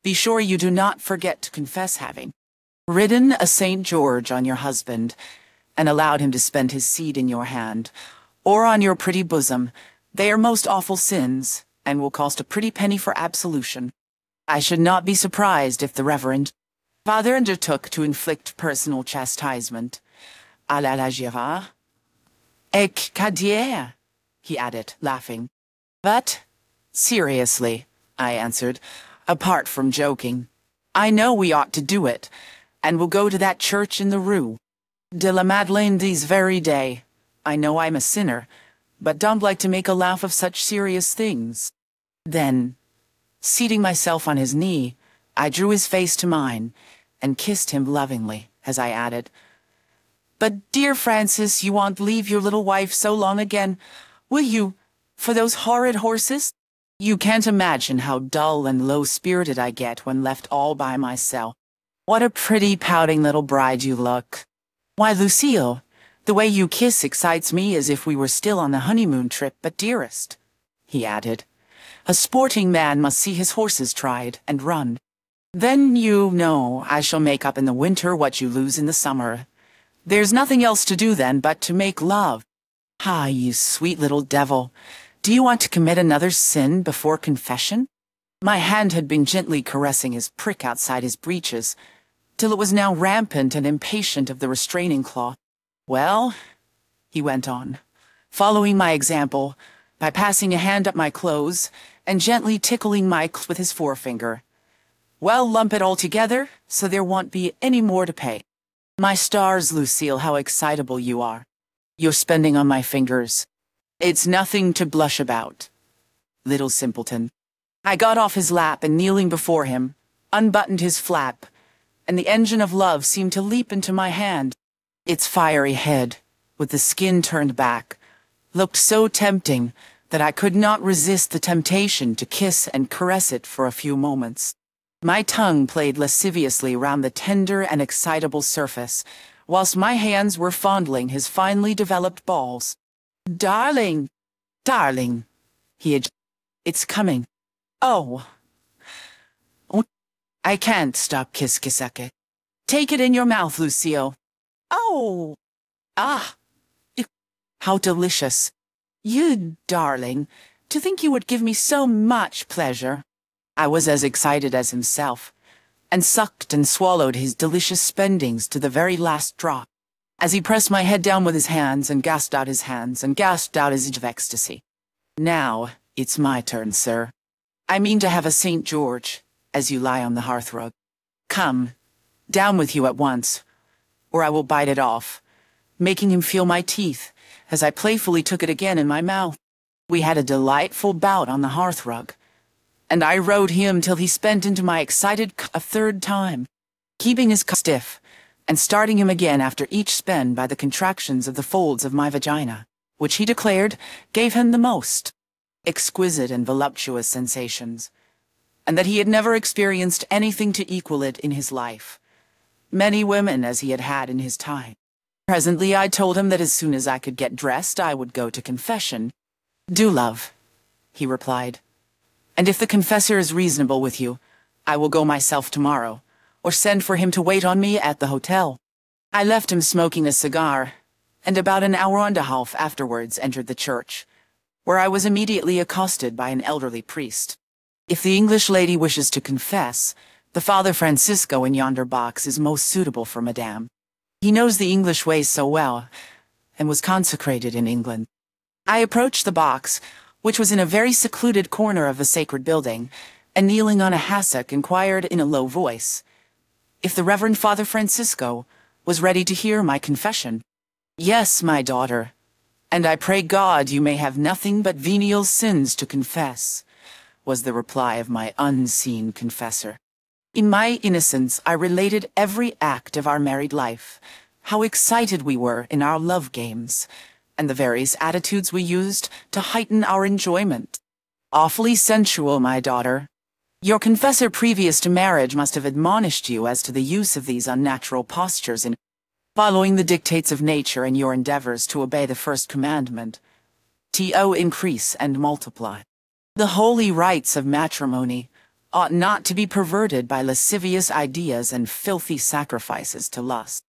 Be sure you do not forget to confess having ridden a St. George on your husband, and allowed him to spend his seed in your hand, or on your pretty bosom. They are most awful sins, and will cost a pretty penny for absolution. I should not be surprised if the Reverend Father undertook to inflict personal chastisement. À la la Girard, et Cadière, he added, laughing. But, seriously, I answered, apart from joking, I know we ought to do it, and we'll go to that church in the Rue de la Madeleine this very day. I know I'm a sinner, but don't like to make a laugh of such serious things. Then, seating myself on his knee, I drew his face to mine, and kissed him lovingly, as I added, but, dear Francis, you won't leave your little wife so long again, will you, for those horrid horses? You can't imagine how dull and low-spirited I get when left all by myself. What a pretty, pouting little bride you look. Why, Lucille, the way you kiss excites me as if we were still on the honeymoon trip, but dearest, he added, a sporting man must see his horses tried and run. Then you know I shall make up in the winter what you lose in the summer. There's nothing else to do then but to make love. Ah, you sweet little devil. Do you want to commit another sin before confession? My hand had been gently caressing his prick outside his breeches, till it was now rampant and impatient of the restraining claw. Well, he went on, following my example, by passing a hand up my clothes and gently tickling my with his forefinger. Well, lump it all together, so there won't be any more to pay. My stars, Lucille, how excitable you are. You're spending on my fingers. It's nothing to blush about. Little simpleton. I got off his lap and kneeling before him, unbuttoned his flap, and the engine of love seemed to leap into my hand. Its fiery head, with the skin turned back, looked so tempting that I could not resist the temptation to kiss and caress it for a few moments. My tongue played lasciviously round the tender and excitable surface, whilst my hands were fondling his finely developed balls. Darling, darling, he had. It's coming. Oh. oh. I can't stop kiss. Take it in your mouth, Lucio. Oh. Ah. How delicious. You darling. To think you would give me so much pleasure. I was as excited as himself, and sucked and swallowed his delicious spendings to the very last drop, as he pressed my head down with his hands and gasped out his hands and gasped out his of ecstasy. Now, it's my turn, sir. I mean to have a St. George, as you lie on the hearthrug. Come, down with you at once, or I will bite it off, making him feel my teeth, as I playfully took it again in my mouth. We had a delightful bout on the hearthrug, and I rode him till he spent into my excited a third time, keeping his stiff, and starting him again after each spend by the contractions of the folds of my vagina, which he declared gave him the most exquisite and voluptuous sensations, and that he had never experienced anything to equal it in his life. Many women as he had had in his time. Presently I told him that as soon as I could get dressed I would go to confession. Do, love, he replied. And if the confessor is reasonable with you, I will go myself tomorrow, or send for him to wait on me at the hotel. I left him smoking a cigar, and about an hour and a half afterwards entered the church, where I was immediately accosted by an elderly priest. If the English lady wishes to confess, the Father Francisco in yonder box is most suitable for Madame. He knows the English ways so well, and was consecrated in England. I approached the box, which was in a very secluded corner of the sacred building, and kneeling on a hassock inquired in a low voice, if the Reverend Father Francisco was ready to hear my confession. Yes, my daughter, and I pray God you may have nothing but venial sins to confess, was the reply of my unseen confessor. In my innocence, I related every act of our married life, how excited we were in our love games, and the various attitudes we used to heighten our enjoyment. Awfully sensual, my daughter. Your confessor previous to marriage must have admonished you as to the use of these unnatural postures in following the dictates of nature in your endeavors to obey the first commandment. To increase and multiply. The holy rites of matrimony ought not to be perverted by lascivious ideas and filthy sacrifices to lust.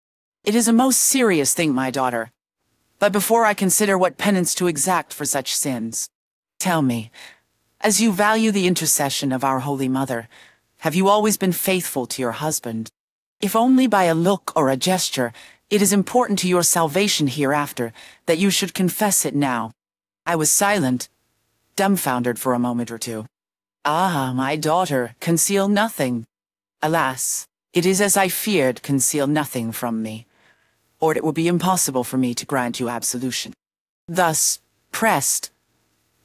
It is a most serious thing, my daughter. But before I consider what penance to exact for such sins, tell me, as you value the intercession of our Holy Mother, have you always been faithful to your husband? If only by a look or a gesture, it is important to your salvation hereafter that you should confess it now. I was silent, dumbfounded for a moment or two. Ah, my daughter, conceal nothing. Alas, it is as I feared, conceal nothing from me, or it will be impossible for me to grant you absolution. Thus, pressed,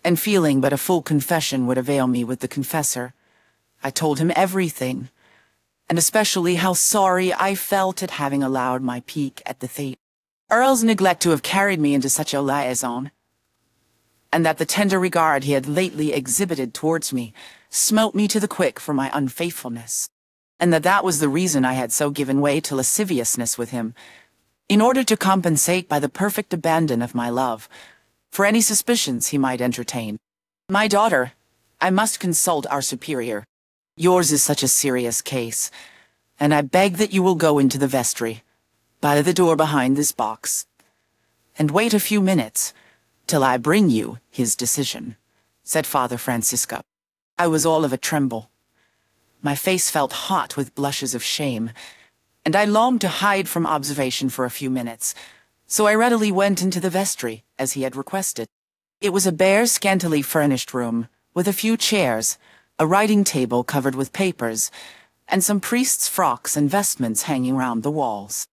and feeling but a full confession would avail me with the confessor, I told him everything, and especially how sorry I felt at having allowed my pique at the theatre. Earl's neglect to have carried me into such a liaison, and that the tender regard he had lately exhibited towards me smote me to the quick for my unfaithfulness, and that that was the reason I had so given way to lasciviousness with him, in order to compensate by the perfect abandon of my love, for any suspicions he might entertain. My daughter, I must consult our superior. Yours is such a serious case, and I beg that you will go into the vestry, by the door behind this box, and wait a few minutes, till I bring you his decision, said Father Francisco. I was all of a tremble. My face felt hot with blushes of shame, and I longed to hide from observation for a few minutes, so I readily went into the vestry, as he had requested. It was a bare, scantily furnished room, with a few chairs, a writing table covered with papers, and some priests' frocks and vestments hanging round the walls.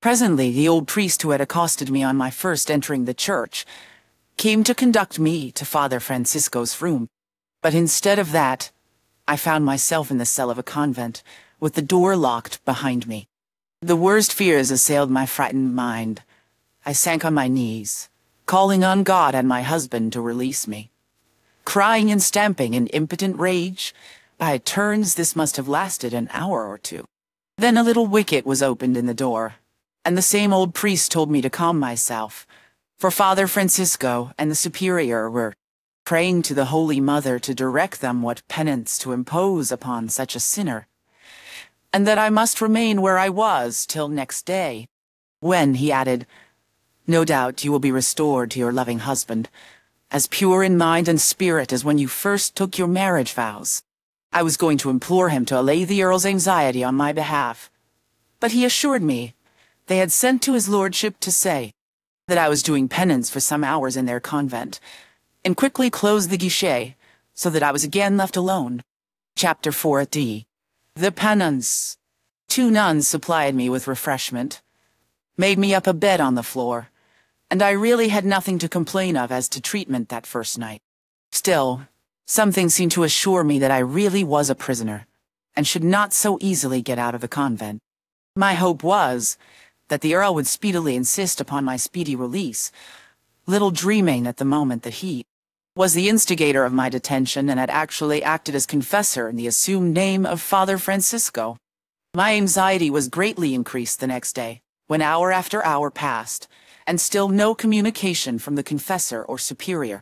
Presently, the old priest who had accosted me on my first entering the church came to conduct me to Father Francisco's room. But instead of that, I found myself in the cell of a convent, with the door locked behind me. The worst fears assailed my frightened mind. I sank on my knees, calling on God and my husband to release me. Crying and stamping in impotent rage, by turns this must have lasted an hour or two. Then a little wicket was opened in the door, and the same old priest told me to calm myself, for Father Francisco and the superior were praying to the Holy Mother to direct them what penance to impose upon such a sinner, and that I must remain where I was till next day, when, he added, no doubt you will be restored to your loving husband, as pure in mind and spirit as when you first took your marriage vows. I was going to implore him to allay the Earl's anxiety on my behalf, but he assured me they had sent to his lordship to say that I was doing penance for some hours in their convent, and quickly closed the guichet, so that I was again left alone. Chapter 4d The Penance Two nuns supplied me with refreshment, made me up a bed on the floor, and I really had nothing to complain of as to treatment that first night. Still, something seemed to assure me that I really was a prisoner, and should not so easily get out of the convent. My hope was that the Earl would speedily insist upon my speedy release, little dreaming at the moment that he was the instigator of my detention and had actually acted as confessor in the assumed name of Father Francisco. My anxiety was greatly increased the next day, when hour after hour passed, and still no communication from the confessor or superior.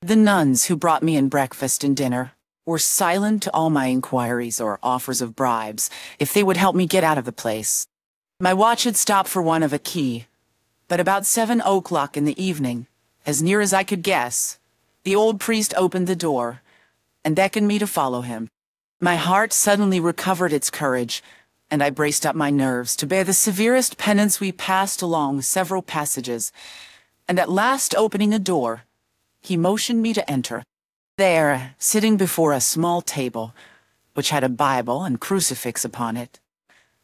The nuns who brought me in breakfast and dinner were silent to all my inquiries or offers of bribes if they would help me get out of the place. My watch had stopped for want of a key, but about seven o'clock in the evening, as near as I could guess, the old priest opened the door and beckoned me to follow him. My heart suddenly recovered its courage, and I braced up my nerves to bear the severest penance we passed along several passages, and at last opening a door, he motioned me to enter. There, sitting before a small table, which had a Bible and crucifix upon it,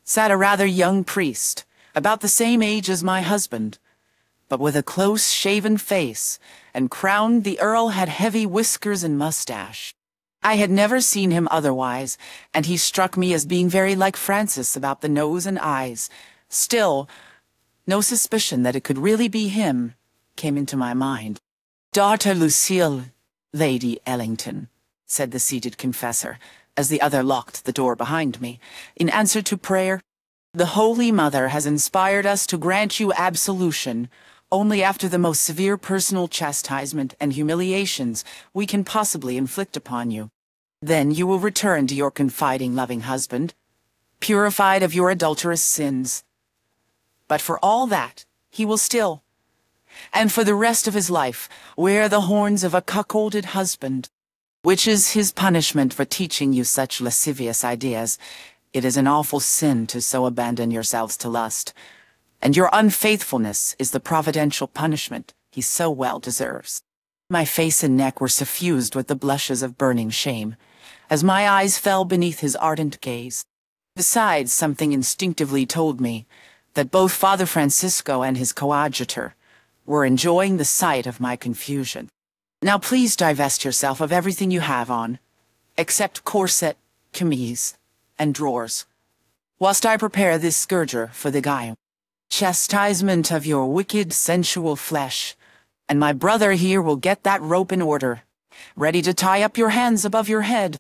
sat a rather young priest, about the same age as my husband, but with a close-shaven face, and crowned the Earl had heavy whiskers and mustache. I had never seen him otherwise, and he struck me as being very like Francis about the nose and eyes. Still, no suspicion that it could really be him came into my mind. Daughter Lucille, Lady Ellington, said the seated confessor, as the other locked the door behind me. In answer to prayer, the Holy Mother has inspired us to grant you absolution only after the most severe personal chastisement and humiliations we can possibly inflict upon you. Then you will return to your confiding, loving husband, purified of your adulterous sins. But for all that, he will still, and for the rest of his life, wear the horns of a cuckolded husband, which is his punishment for teaching you such lascivious ideas. It is an awful sin to so abandon yourselves to lust, and your unfaithfulness is the providential punishment he so well deserves. My face and neck were suffused with the blushes of burning shame, as my eyes fell beneath his ardent gaze. Besides, something instinctively told me that both Father Francisco and his coadjutor were enjoying the sight of my confusion. Now please divest yourself of everything you have on, except corset, chemise, and drawers, whilst I prepare this scourger for the guy chastisement of your wicked sensual flesh, and my brother here will get that rope in order, ready to tie up your hands above your head.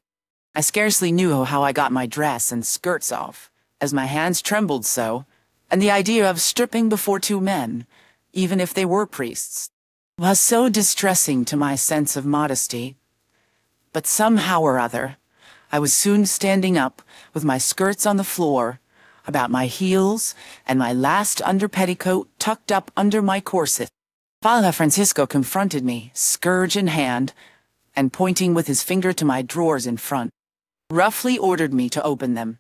I scarcely knew how I got my dress and skirts off, as my hands trembled so, and the idea of stripping before two men, even if they were priests, was so distressing to my sense of modesty. But somehow or other, I was soon standing up, with my skirts on the floor, about my heels, and my last underpetticoat tucked up under my corset. Father Francisco confronted me, scourge in hand, and pointing with his finger to my drawers in front, roughly ordered me to open them,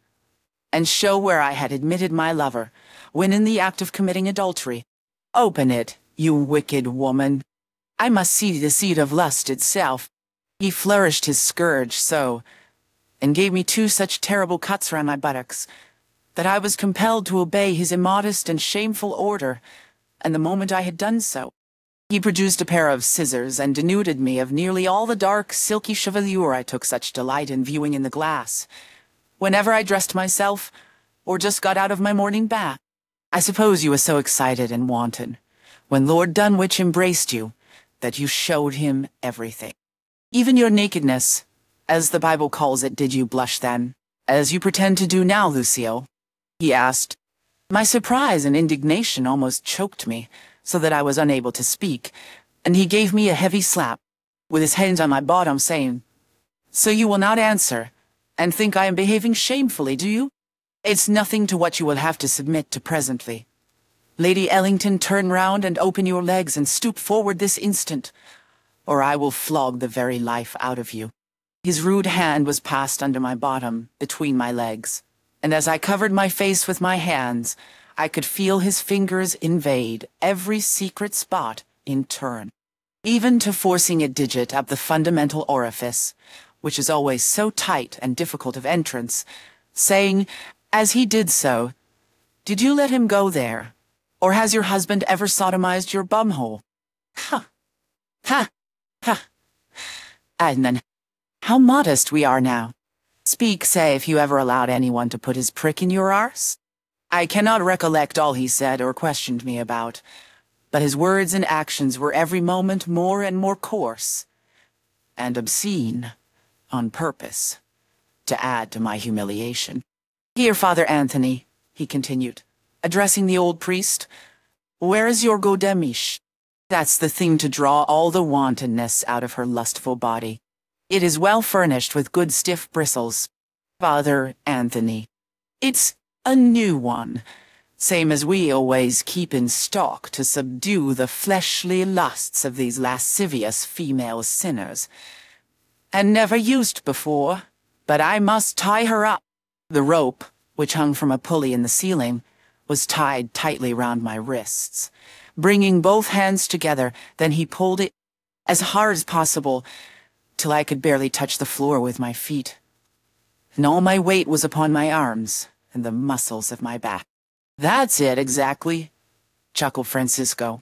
and show where I had admitted my lover, when in the act of committing adultery. Open it, you wicked woman. I must see the seed of lust itself. He flourished his scourge so, and gave me two such terrible cuts round my buttocks, that I was compelled to obey his immodest and shameful order, and the moment I had done so, he produced a pair of scissors and denuded me of nearly all the dark, silky chevelure I took such delight in viewing in the glass. whenever I dressed myself, or just got out of my morning bath. I suppose you were so excited and wanton, when Lord Dunwich embraced you, that you showed him everything. Even your nakedness, as the Bible calls it, did you blush then, as you pretend to do now, Lucille? He asked. My surprise and indignation almost choked me, so that I was unable to speak, and he gave me a heavy slap, with his hands on my bottom, saying, So you will not answer, and think I am behaving shamefully, do you? It's nothing to what you will have to submit to presently. Lady Ellington, turn round and open your legs and stoop forward this instant, or I will flog the very life out of you. His rude hand was passed under my bottom, between my legs, and as I covered my face with my hands, I could feel his fingers invade every secret spot in turn, even to forcing a digit up the fundamental orifice, which is always so tight and difficult of entrance, saying, as he did so, Did you let him go there? Or has your husband ever sodomized your bumhole? Ha! Ha! Ha! And then, how modest we are now. Speak, say, if you ever allowed anyone to put his prick in your arse? I cannot recollect all he said or questioned me about, but his words and actions were every moment more and more coarse and obscene on purpose to add to my humiliation. Here, Father Anthony, he continued, addressing the old priest, where is your Godemiche? That's the thing to draw all the wantonness out of her lustful body. It is well furnished with good stiff bristles. Father Anthony. It's a new one, same as we always keep in stock to subdue the fleshly lusts of these lascivious female sinners. And never used before, but I must tie her up. The rope, which hung from a pulley in the ceiling, was tied tightly round my wrists. Bringing both hands together, then he pulled it as hard as possible, till I could barely touch the floor with my feet. And all my weight was upon my arms and the muscles of my back. That's it, exactly, chuckled Francisco.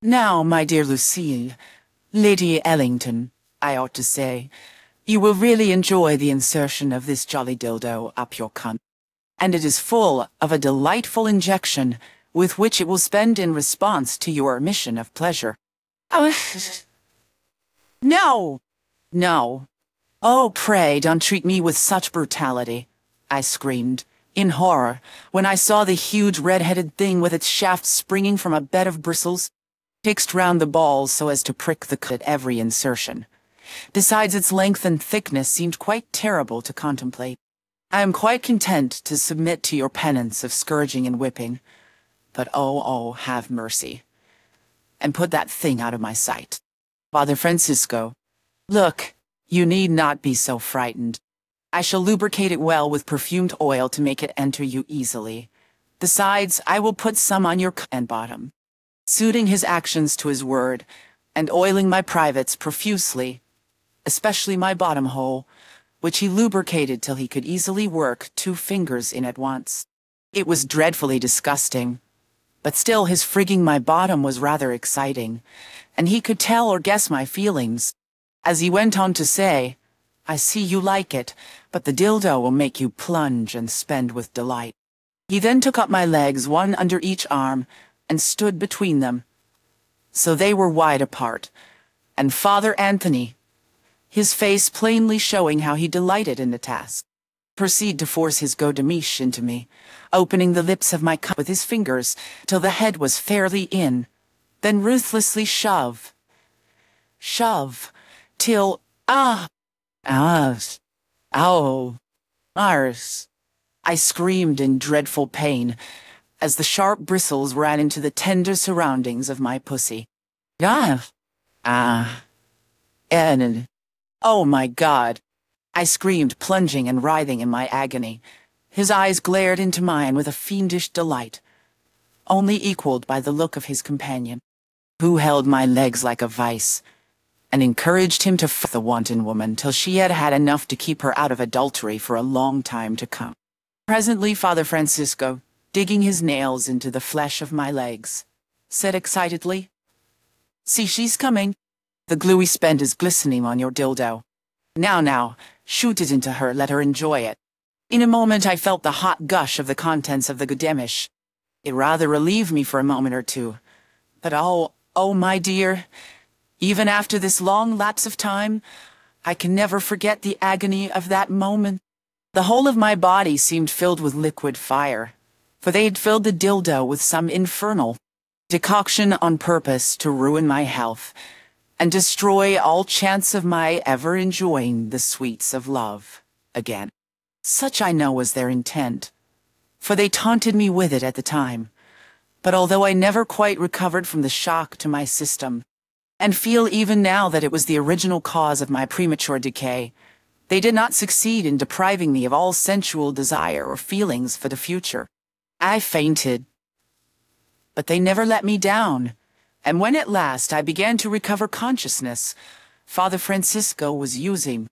Now, my dear Lucille, Lady Ellington, I ought to say, you will really enjoy the insertion of this jolly dildo up your cunt. And it is full of a delightful injection with which it will spend in response to your mission of pleasure. Oh, no! No. Oh, pray don't treat me with such brutality, I screamed, in horror, when I saw the huge red-headed thing with its shaft springing from a bed of bristles, fixed round the balls so as to prick the cut at every insertion. Besides, its length and thickness seemed quite terrible to contemplate. I am quite content to submit to your penance of scourging and whipping, but oh, oh, have mercy. And put that thing out of my sight. Father Francisco, look, you need not be so frightened. I shall lubricate it well with perfumed oil to make it enter you easily. Besides, I will put some on your and bottom. Suiting his actions to his word, and oiling my privates profusely, especially my bottom hole, which he lubricated till he could easily work two fingers in at once. It was dreadfully disgusting, but still his frigging my bottom was rather exciting, and he could tell or guess my feelings, as he went on to say, I see you like it, but the dildo will make you plunge and spend with delight. He then took up my legs, one under each arm, and stood between them. So they were wide apart, and Father Anthony, his face plainly showing how he delighted in the task, proceed to force his godemiche into me, opening the lips of my cup with his fingers till the head was fairly in, then ruthlessly shove, shove, till, ah, Ours. Ow. Ours. I screamed in dreadful pain as the sharp bristles ran into the tender surroundings of my pussy. Ah. Ah. And... Oh my God. I screamed, plunging and writhing in my agony. His eyes glared into mine with a fiendish delight, only equaled by the look of his companion, who held my legs like a vice, and encouraged him to fuck the wanton woman till she had had enough to keep her out of adultery for a long time to come. Presently Father Francisco, digging his nails into the flesh of my legs, said excitedly, See, she's coming. The gluey spend is glistening on your dildo. Now, now, shoot it into her, let her enjoy it. In a moment I felt the hot gush of the contents of the godemiche. It rather relieved me for a moment or two. But oh, oh my dear, even after this long lapse of time, I can never forget the agony of that moment. The whole of my body seemed filled with liquid fire, for they had filled the dildo with some infernal decoction on purpose to ruin my health and destroy all chance of my ever enjoying the sweets of love again. Such I know was their intent, for they taunted me with it at the time. But although I never quite recovered from the shock to my system, and feel even now that it was the original cause of my premature decay, they did not succeed in depriving me of all sensual desire or feelings for the future. I fainted but they never let me down. And when at last I began to recover consciousness, Father Francisco was using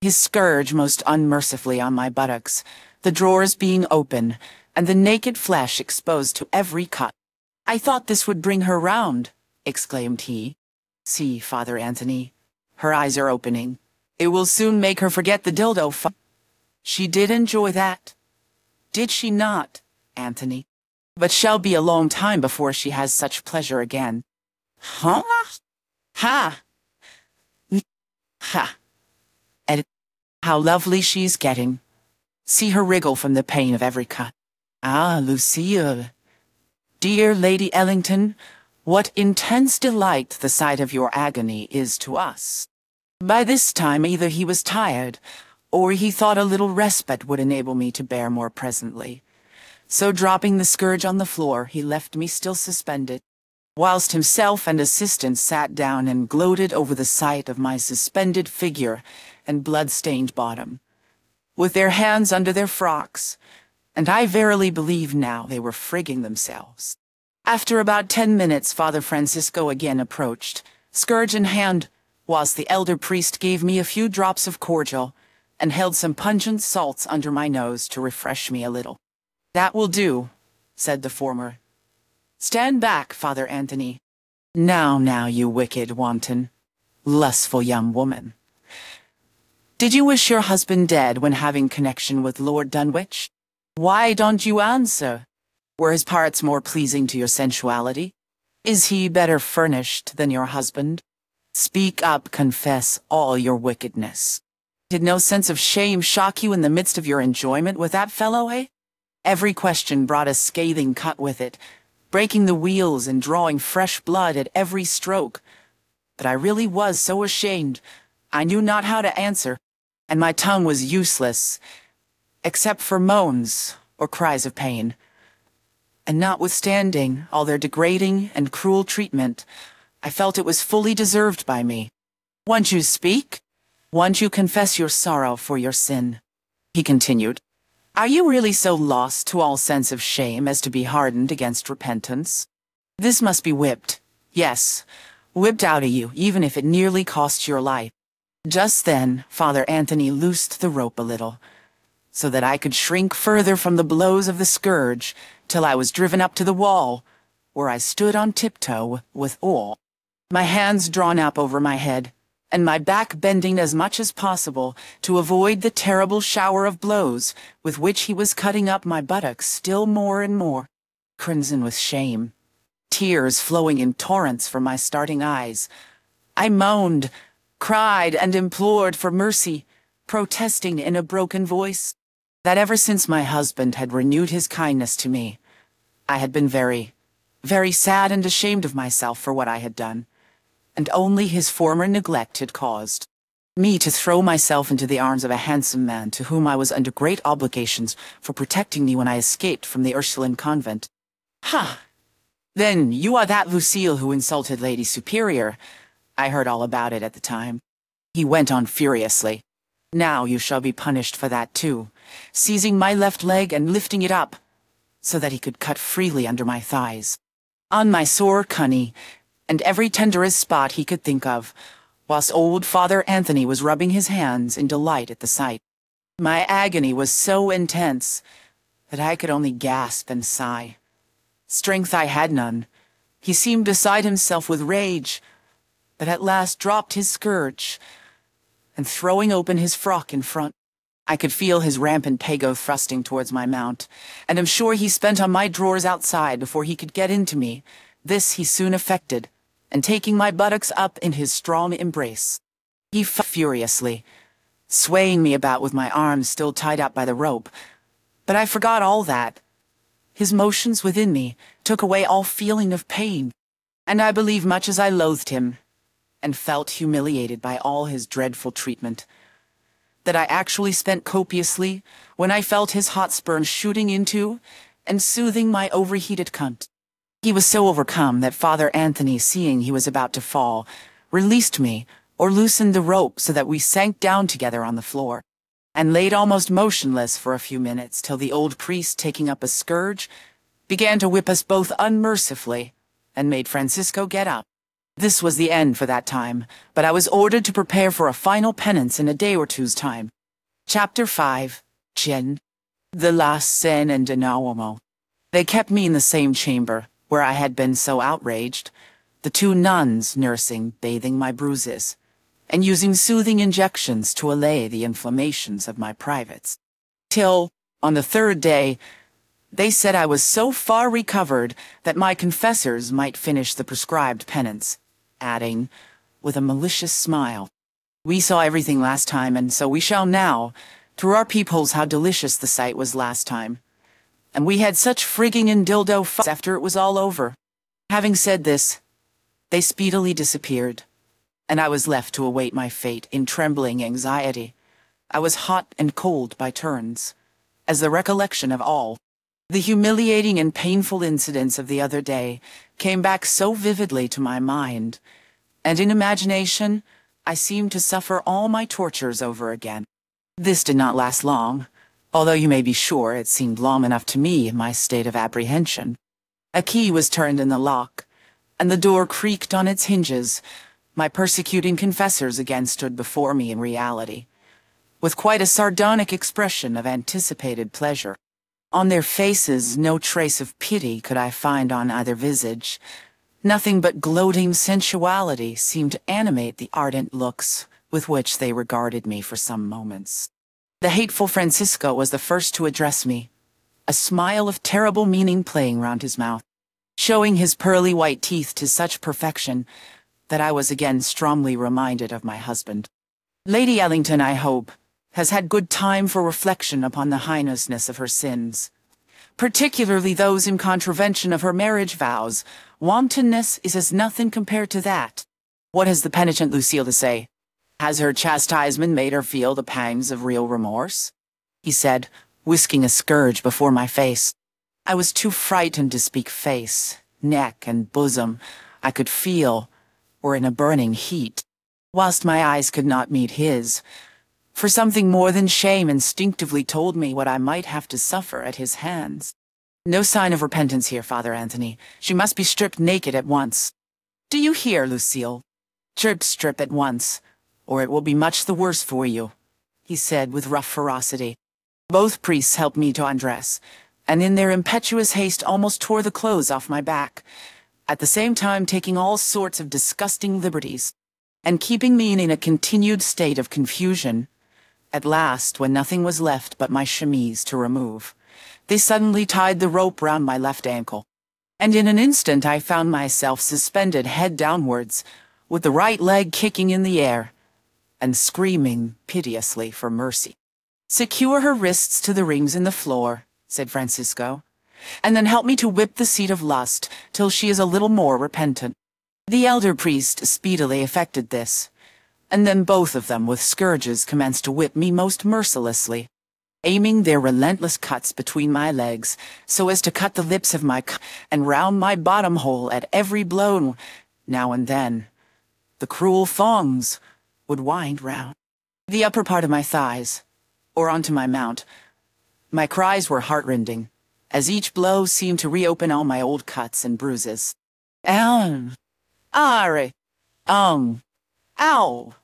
his scourge most unmercifully on my buttocks, the drawers being open, and the naked flesh exposed to every cut. I thought this would bring her round, exclaimed he. See, Father Anthony, her eyes are opening. It will soon make her forget the dildo She did enjoy that. Did she not, Anthony? but shall be a long time before she has such pleasure again. Huh? Ha! Ha! And how lovely she's getting. See her wriggle from the pain of every cut. Ah, Lucille. Dear Lady Ellington, what intense delight the sight of your agony is to us. By this time either he was tired, or he thought a little respite would enable me to bear more presently. So dropping the scourge on the floor, he left me still suspended, whilst himself and assistants sat down and gloated over the sight of my suspended figure and blood-stained bottom, with their hands under their frocks, and I verily believe now they were frigging themselves. After about ten minutes, Father Francisco again approached, scourge in hand, whilst the elder priest gave me a few drops of cordial and held some pungent salts under my nose to refresh me a little. That will do, said the former. Stand back, Father Anthony. Now, now, you wicked wanton, lustful young woman. Did you wish your husband dead when having connection with Lord Dunwich? Why don't you answer? Were his parts more pleasing to your sensuality? Is he better furnished than your husband? Speak up, confess all your wickedness. Did no sense of shame shock you in the midst of your enjoyment with that fellow, eh? Every question brought a scathing cut with it, breaking the weals and drawing fresh blood at every stroke. But I really was so ashamed, I knew not how to answer, and my tongue was useless, except for moans or cries of pain. And notwithstanding all their degrading and cruel treatment, I felt it was fully deserved by me. Won't you speak? Won't you confess your sorrow for your sin? He continued. Are you really so lost to all sense of shame as to be hardened against repentance? This must be whipped. Yes, whipped out of you, even if it nearly costs your life. Just then, Father Anthony loosed the rope a little, so that I could shrink further from the blows of the scourge till I was driven up to the wall, where I stood on tiptoe with awe, my hands drawn up over my head, and my back bending as much as possible to avoid the terrible shower of blows with which he was cutting up my buttocks still more and more, crimson with shame, tears flowing in torrents from my starting eyes. I moaned, cried, and implored for mercy, protesting in a broken voice that ever since my husband had renewed his kindness to me, I had been very, very sad and ashamed of myself for what I had done and only his former neglect had caused me to throw myself into the arms of a handsome man to whom I was under great obligations for protecting me when I escaped from the Ursuline convent. Ha! Then you are that Lucille who insulted Lady Superior. I heard all about it at the time. He went on furiously. Now you shall be punished for that too, seizing my left leg and lifting it up, so that he could cut freely under my thighs. On my sore cunny, and every tenderest spot he could think of, whilst old Father Anthony was rubbing his hands in delight at the sight. My agony was so intense that I could only gasp and sigh. Strength I had none. He seemed beside himself with rage, but at last dropped his scourge, and throwing open his frock in front, I could feel his rampant pego thrusting towards my mount, and am sure he spent on my drawers outside before he could get into me. This he soon effected, and taking my buttocks up in his strong embrace. He furiously, swaying me about with my arms still tied up by the rope. But I forgot all that. His motions within me took away all feeling of pain, and I believe much as I loathed him, and felt humiliated by all his dreadful treatment, that I actually spent copiously when I felt his hot sperm shooting into and soothing my overheated cunt. He was so overcome that Father Anthony, seeing he was about to fall, released me or loosened the rope so that we sank down together on the floor, and laid almost motionless for a few minutes till the old priest, taking up a scourge, began to whip us both unmercifully, and made Francisco get up. This was the end for that time, but I was ordered to prepare for a final penance in a day or two's time. Chapter 5 Jen The last scene in Denawamo. They kept me in the same chamber, where I had been so outraged, the two nuns nursing, bathing my bruises, and using soothing injections to allay the inflammations of my privates. Till, on the third day, they said I was so far recovered that my confessors might finish the prescribed penance adding, with a malicious smile, We saw everything last time, and so we shall now, through our peepholes how delicious the sight was last time. And we had such frigging and dildo fuss after it was all over. Having said this, they speedily disappeared, and I was left to await my fate in trembling anxiety. I was hot and cold by turns, as the recollection of all the humiliating and painful incidents of the other day came back so vividly to my mind, and in imagination I seemed to suffer all my tortures over again. This did not last long, although you may be sure it seemed long enough to me in my state of apprehension. A key was turned in the lock, and the door creaked on its hinges. My persecuting confessors again stood before me in reality, with quite a sardonic expression of anticipated pleasure. On their faces no trace of pity could I find on either visage. Nothing but gloating sensuality seemed to animate the ardent looks with which they regarded me for some moments. The hateful Francisco was the first to address me, a smile of terrible meaning playing round his mouth, showing his pearly white teeth to such perfection that I was again strongly reminded of my husband. Lady Ellington, I hope, has had good time for reflection upon the heinousness of her sins, particularly those in contravention of her marriage vows. Wantonness is as nothing compared to that. What has the penitent Lucille to say? Has her chastisement made her feel the pangs of real remorse? He said, whisking a scourge before my face. I was too frightened to speak face, neck, and bosom. I could feel, were in a burning heat, whilst my eyes could not meet his, for something more than shame instinctively told me what I might have to suffer at his hands. No sign of repentance here, Father Anthony. She must be stripped naked at once. Do you hear, Lucille? Strip, strip at once, or it will be much the worse for you, he said with rough ferocity. Both priests helped me to undress, and in their impetuous haste almost tore the clothes off my back, at the same time taking all sorts of disgusting liberties, and keeping me in a continued state of confusion. At last, when nothing was left but my chemise to remove, they suddenly tied the rope round my left ankle, and in an instant I found myself suspended head downwards, with the right leg kicking in the air, and screaming piteously for mercy. Secure her wrists to the rings in the floor, said Francisco, and then help me to whip the seat of lust till she is a little more repentant. The elder priest speedily effected this, and then both of them with scourges commenced to whip me most mercilessly, aiming their relentless cuts between my legs so as to cut the lips of my and round my bottom hole at every blow. Now and then, the cruel thongs would wind round the upper part of my thighs, or onto my mount. My cries were heartrending, as each blow seemed to reopen all my old cuts and bruises. Ow! Are! Um! Ow!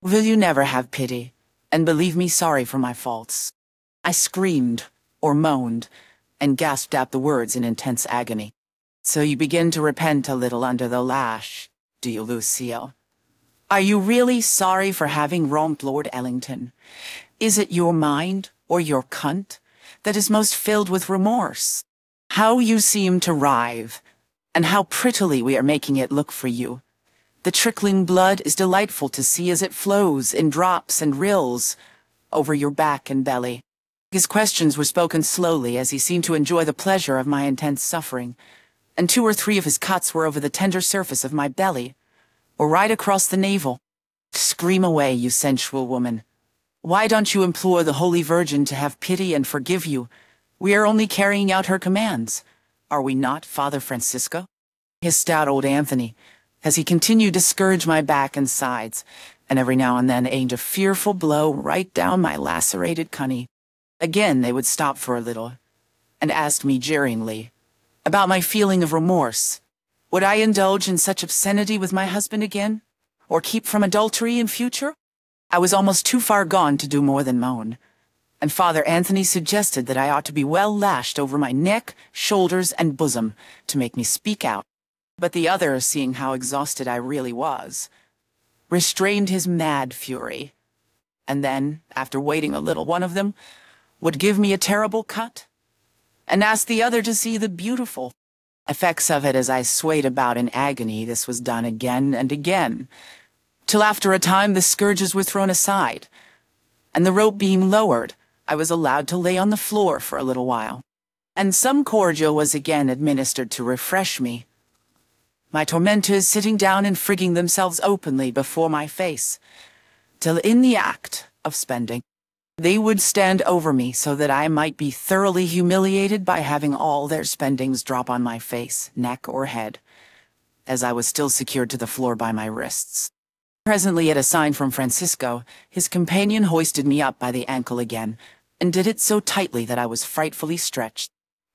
Will you never have pity, and believe me sorry for my faults? I screamed, or moaned, and gasped out the words in intense agony. So you begin to repent a little under the lash, do you, Lucille? Are you really sorry for having wronged Lord Ellington? Is it your mind, or your cunt, that is most filled with remorse? How you seem to writhe, and how prettily we are making it look for you. The trickling blood is delightful to see as it flows in drops and rills over your back and belly. His questions were spoken slowly as he seemed to enjoy the pleasure of my intense suffering, and two or three of his cuts were over the tender surface of my belly, or right across the navel. Scream away, you sensual woman. Why don't you implore the Holy Virgin to have pity and forgive you? We are only carrying out her commands. Are we not, Father Francisco? His stout old Anthony, as he continued to scourge my back and sides, and every now and then aimed a fearful blow right down my lacerated cunny. Again they would stop for a little, and asked me jeeringly about my feeling of remorse, would I indulge in such obscenity with my husband again? Or keep from adultery in future? I was almost too far gone to do more than moan. And Father Anthony suggested that I ought to be well lashed over my neck, shoulders, and bosom to make me speak out. But the other, seeing how exhausted I really was, restrained his mad fury. And then, after waiting a little, one of them would give me a terrible cut and ask the other to see the beautiful effects of it as I swayed about in agony. This was done again and again, till after a time the scourges were thrown aside, and the rope being lowered, I was allowed to lay on the floor for a little while, and some cordial was again administered to refresh me. My tormentors sitting down and frigging themselves openly before my face, till in the act of spending, they would stand over me so that I might be thoroughly humiliated by having all their spendings drop on my face, neck, or head, as I was still secured to the floor by my wrists. Presently, at a sign from Francisco, his companion hoisted me up by the ankle again, and did it so tightly that I was frightfully stretched.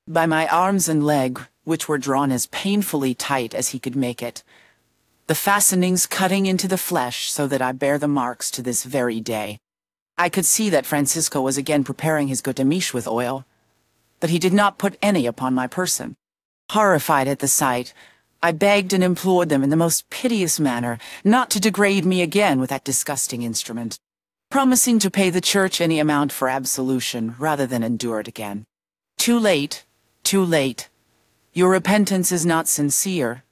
By my arms and leg, which were drawn as painfully tight as he could make it, the fastenings cutting into the flesh so that I bear the marks to this very day. I could see that Francisco was again preparing his goutte with oil, but he did not put any upon my person. Horrified at the sight, I begged and implored them in the most piteous manner not to degrade me again with that disgusting instrument, promising to pay the church any amount for absolution rather than endure it again. Too late, too late. Your repentance is not sincere.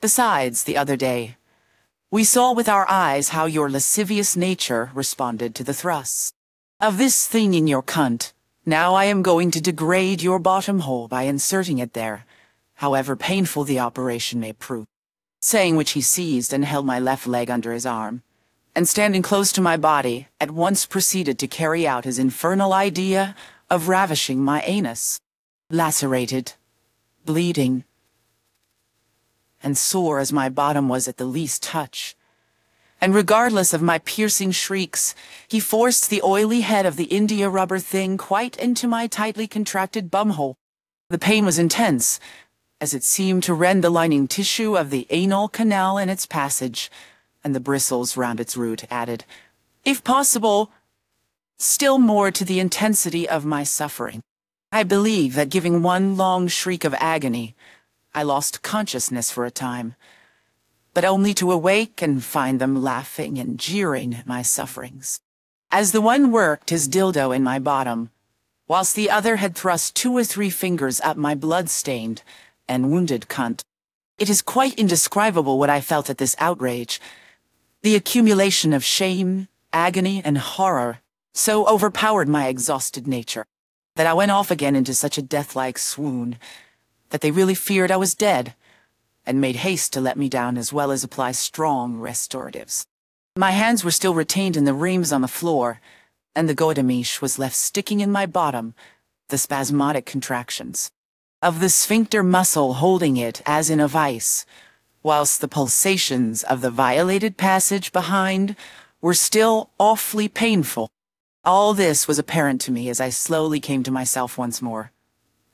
Besides, the other day, we saw with our eyes how your lascivious nature responded to the thrusts. Of this thing in your cunt, now I am going to degrade your bottom hole by inserting it there, however painful the operation may prove. Saying which he seized and held my left leg under his arm, and standing close to my body, at once proceeded to carry out his infernal idea of ravishing my anus. Lacerated, bleeding, and sore as my bottom was at the least touch. And regardless of my piercing shrieks, he forced the oily head of the india rubber thing quite into my tightly contracted bumhole. The pain was intense, as it seemed to rend the lining tissue of the anal canal in its passage, and the bristles round its root added, if possible, still more to the intensity of my suffering. I believe that giving one long shriek of agony, I lost consciousness for a time, but only to awake and find them laughing and jeering at my sufferings. As the one worked his dildo in my bottom, whilst the other had thrust two or three fingers up my blood-stained and wounded cunt. It is quite indescribable what I felt at this outrage. The accumulation of shame, agony, and horror so overpowered my exhausted nature that I went off again into such a death-like swoon that they really feared I was dead, and made haste to let me down as well as apply strong restoratives. My hands were still retained in the reams on the floor, and the godemiche was left sticking in my bottom, the spasmodic contractions of the sphincter muscle holding it as in a vice, whilst the pulsations of the violated passage behind were still awfully painful. All this was apparent to me as I slowly came to myself once more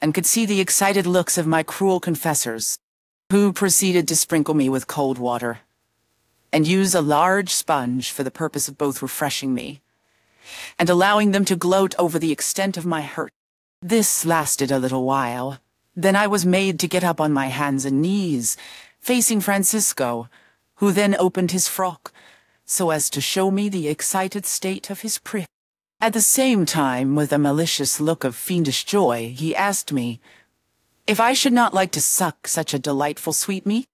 and could see the excited looks of my cruel confessors, who proceeded to sprinkle me with cold water, and use a large sponge for the purpose of both refreshing me, and allowing them to gloat over the extent of my hurt. This lasted a little while. Then I was made to get up on my hands and knees, facing Francisco, who then opened his frock, so as to show me the excited state of his prick. At the same time, with a malicious look of fiendish joy, he asked me, if I should not like to suck such a delightful sweetmeat?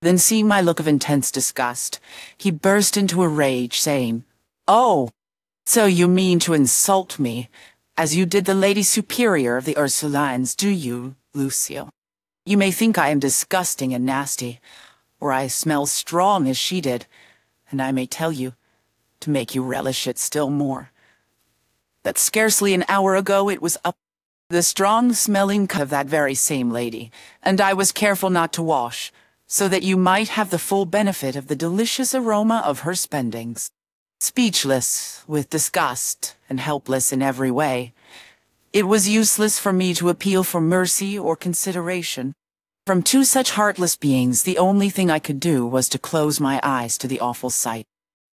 Then seeing my look of intense disgust, he burst into a rage, saying, Oh, so you mean to insult me, as you did the Lady Superior of the Ursulines, do you, Lucio? You may think I am disgusting and nasty, or I smell strong as she did, and I may tell you, to make you relish it still more, that scarcely an hour ago it was up the strong-smelling of that very same lady, and I was careful not to wash, so that you might have the full benefit of the delicious aroma of her spendings. Speechless, with disgust, and helpless in every way, it was useless for me to appeal for mercy or consideration. From two such heartless beings, the only thing I could do was to close my eyes to the awful sight.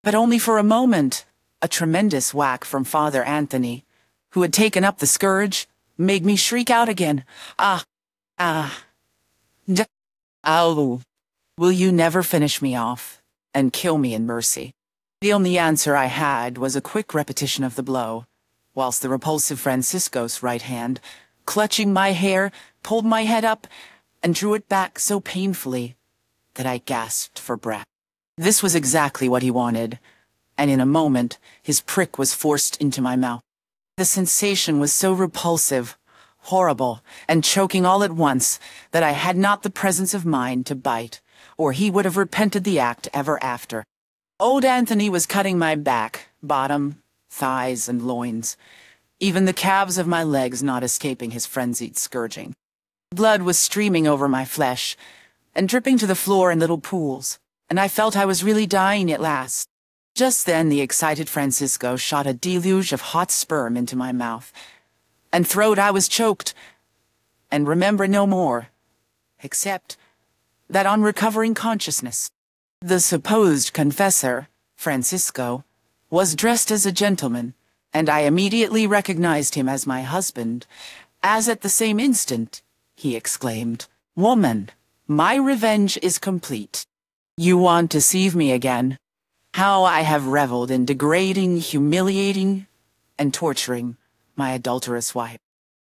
But only for a moment, a tremendous whack from Father Anthony, who had taken up the scourge, made me shriek out again. Ah, ah, d-. Will you never finish me off and kill me in mercy? The only answer I had was a quick repetition of the blow, whilst the repulsive Francisco's right hand, clutching my hair, pulled my head up and drew it back so painfully that I gasped for breath. This was exactly what he wanted, and in a moment his prick was forced into my mouth. The sensation was so repulsive, horrible, and choking all at once that I had not the presence of mind to bite, or he would have repented the act ever after. Old Anthony was cutting my back, bottom, thighs, and loins, even the calves of my legs not escaping his frenzied scourging. Blood was streaming over my flesh, and dripping to the floor in little pools, and I felt I was really dying at last. Just then the excited Francisco shot a deluge of hot sperm into my mouth, and throat I was choked, and remember no more, except that on recovering consciousness, the supposed confessor, Francisco, was dressed as a gentleman, and I immediately recognized him as my husband, as at the same instant, he exclaimed, Woman, my revenge is complete. You want to deceive me again, how I have reveled in degrading, humiliating, and torturing my adulterous wife.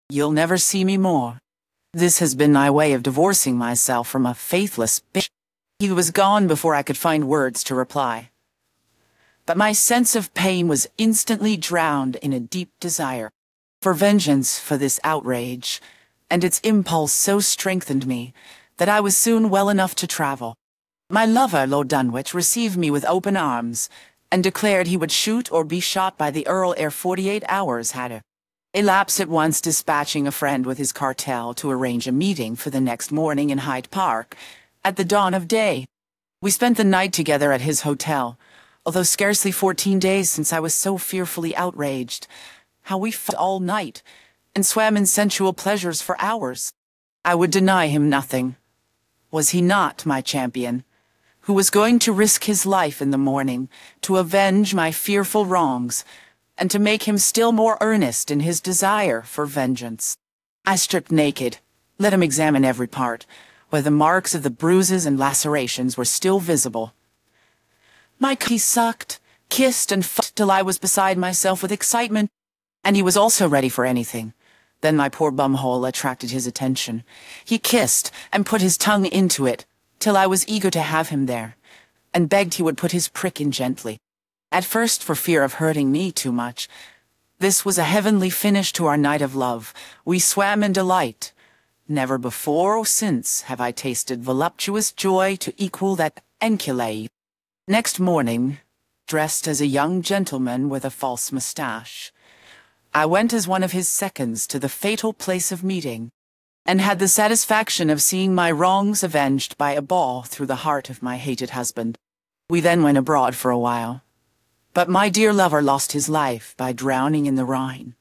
You'll never see me more. This has been my way of divorcing myself from a faithless bitch. He was gone before I could find words to reply. But my sense of pain was instantly drowned in a deep desire for vengeance for this outrage, and its impulse so strengthened me that I was soon well enough to travel. My lover, Lord Dunwich, received me with open arms, and declared he would shoot or be shot by the Earl ere forty-eight hours had. Elapsed at once dispatching a friend with his cartel to arrange a meeting for the next morning in Hyde Park, at the dawn of day. We spent the night together at his hotel, although scarcely fourteen days since I was so fearfully outraged. How we fought all night, and swam in sensual pleasures for hours. I would deny him nothing. Was he not my champion? Who was going to risk his life in the morning to avenge my fearful wrongs, and to make him still more earnest in his desire for vengeance. I stripped naked, let him examine every part, where the marks of the bruises and lacerations were still visible. My he sucked, kissed, and fucked till I was beside myself with excitement, and he was also ready for anything. Then my poor bumhole attracted his attention. He kissed and put his tongue into it, till I was eager to have him there, and begged he would put his prick in gently. At first for fear of hurting me too much. This was a heavenly finish to our night of love. We swam in delight. Never before or since have I tasted voluptuous joy to equal that enculage. Next morning, dressed as a young gentleman with a false moustache, I went as one of his seconds to the fatal place of meeting and had the satisfaction of seeing my wrongs avenged by a ball through the heart of my hated husband. We then went abroad for a while. But my dear lover lost his life by drowning in the Rhine,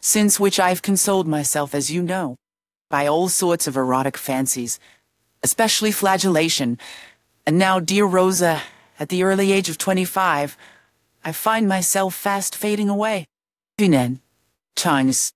since which I've consoled myself, as you know, by all sorts of erotic fancies, especially flagellation, and now, dear Rosa, at the early age of twenty-five, I find myself fast fading away. Chinese.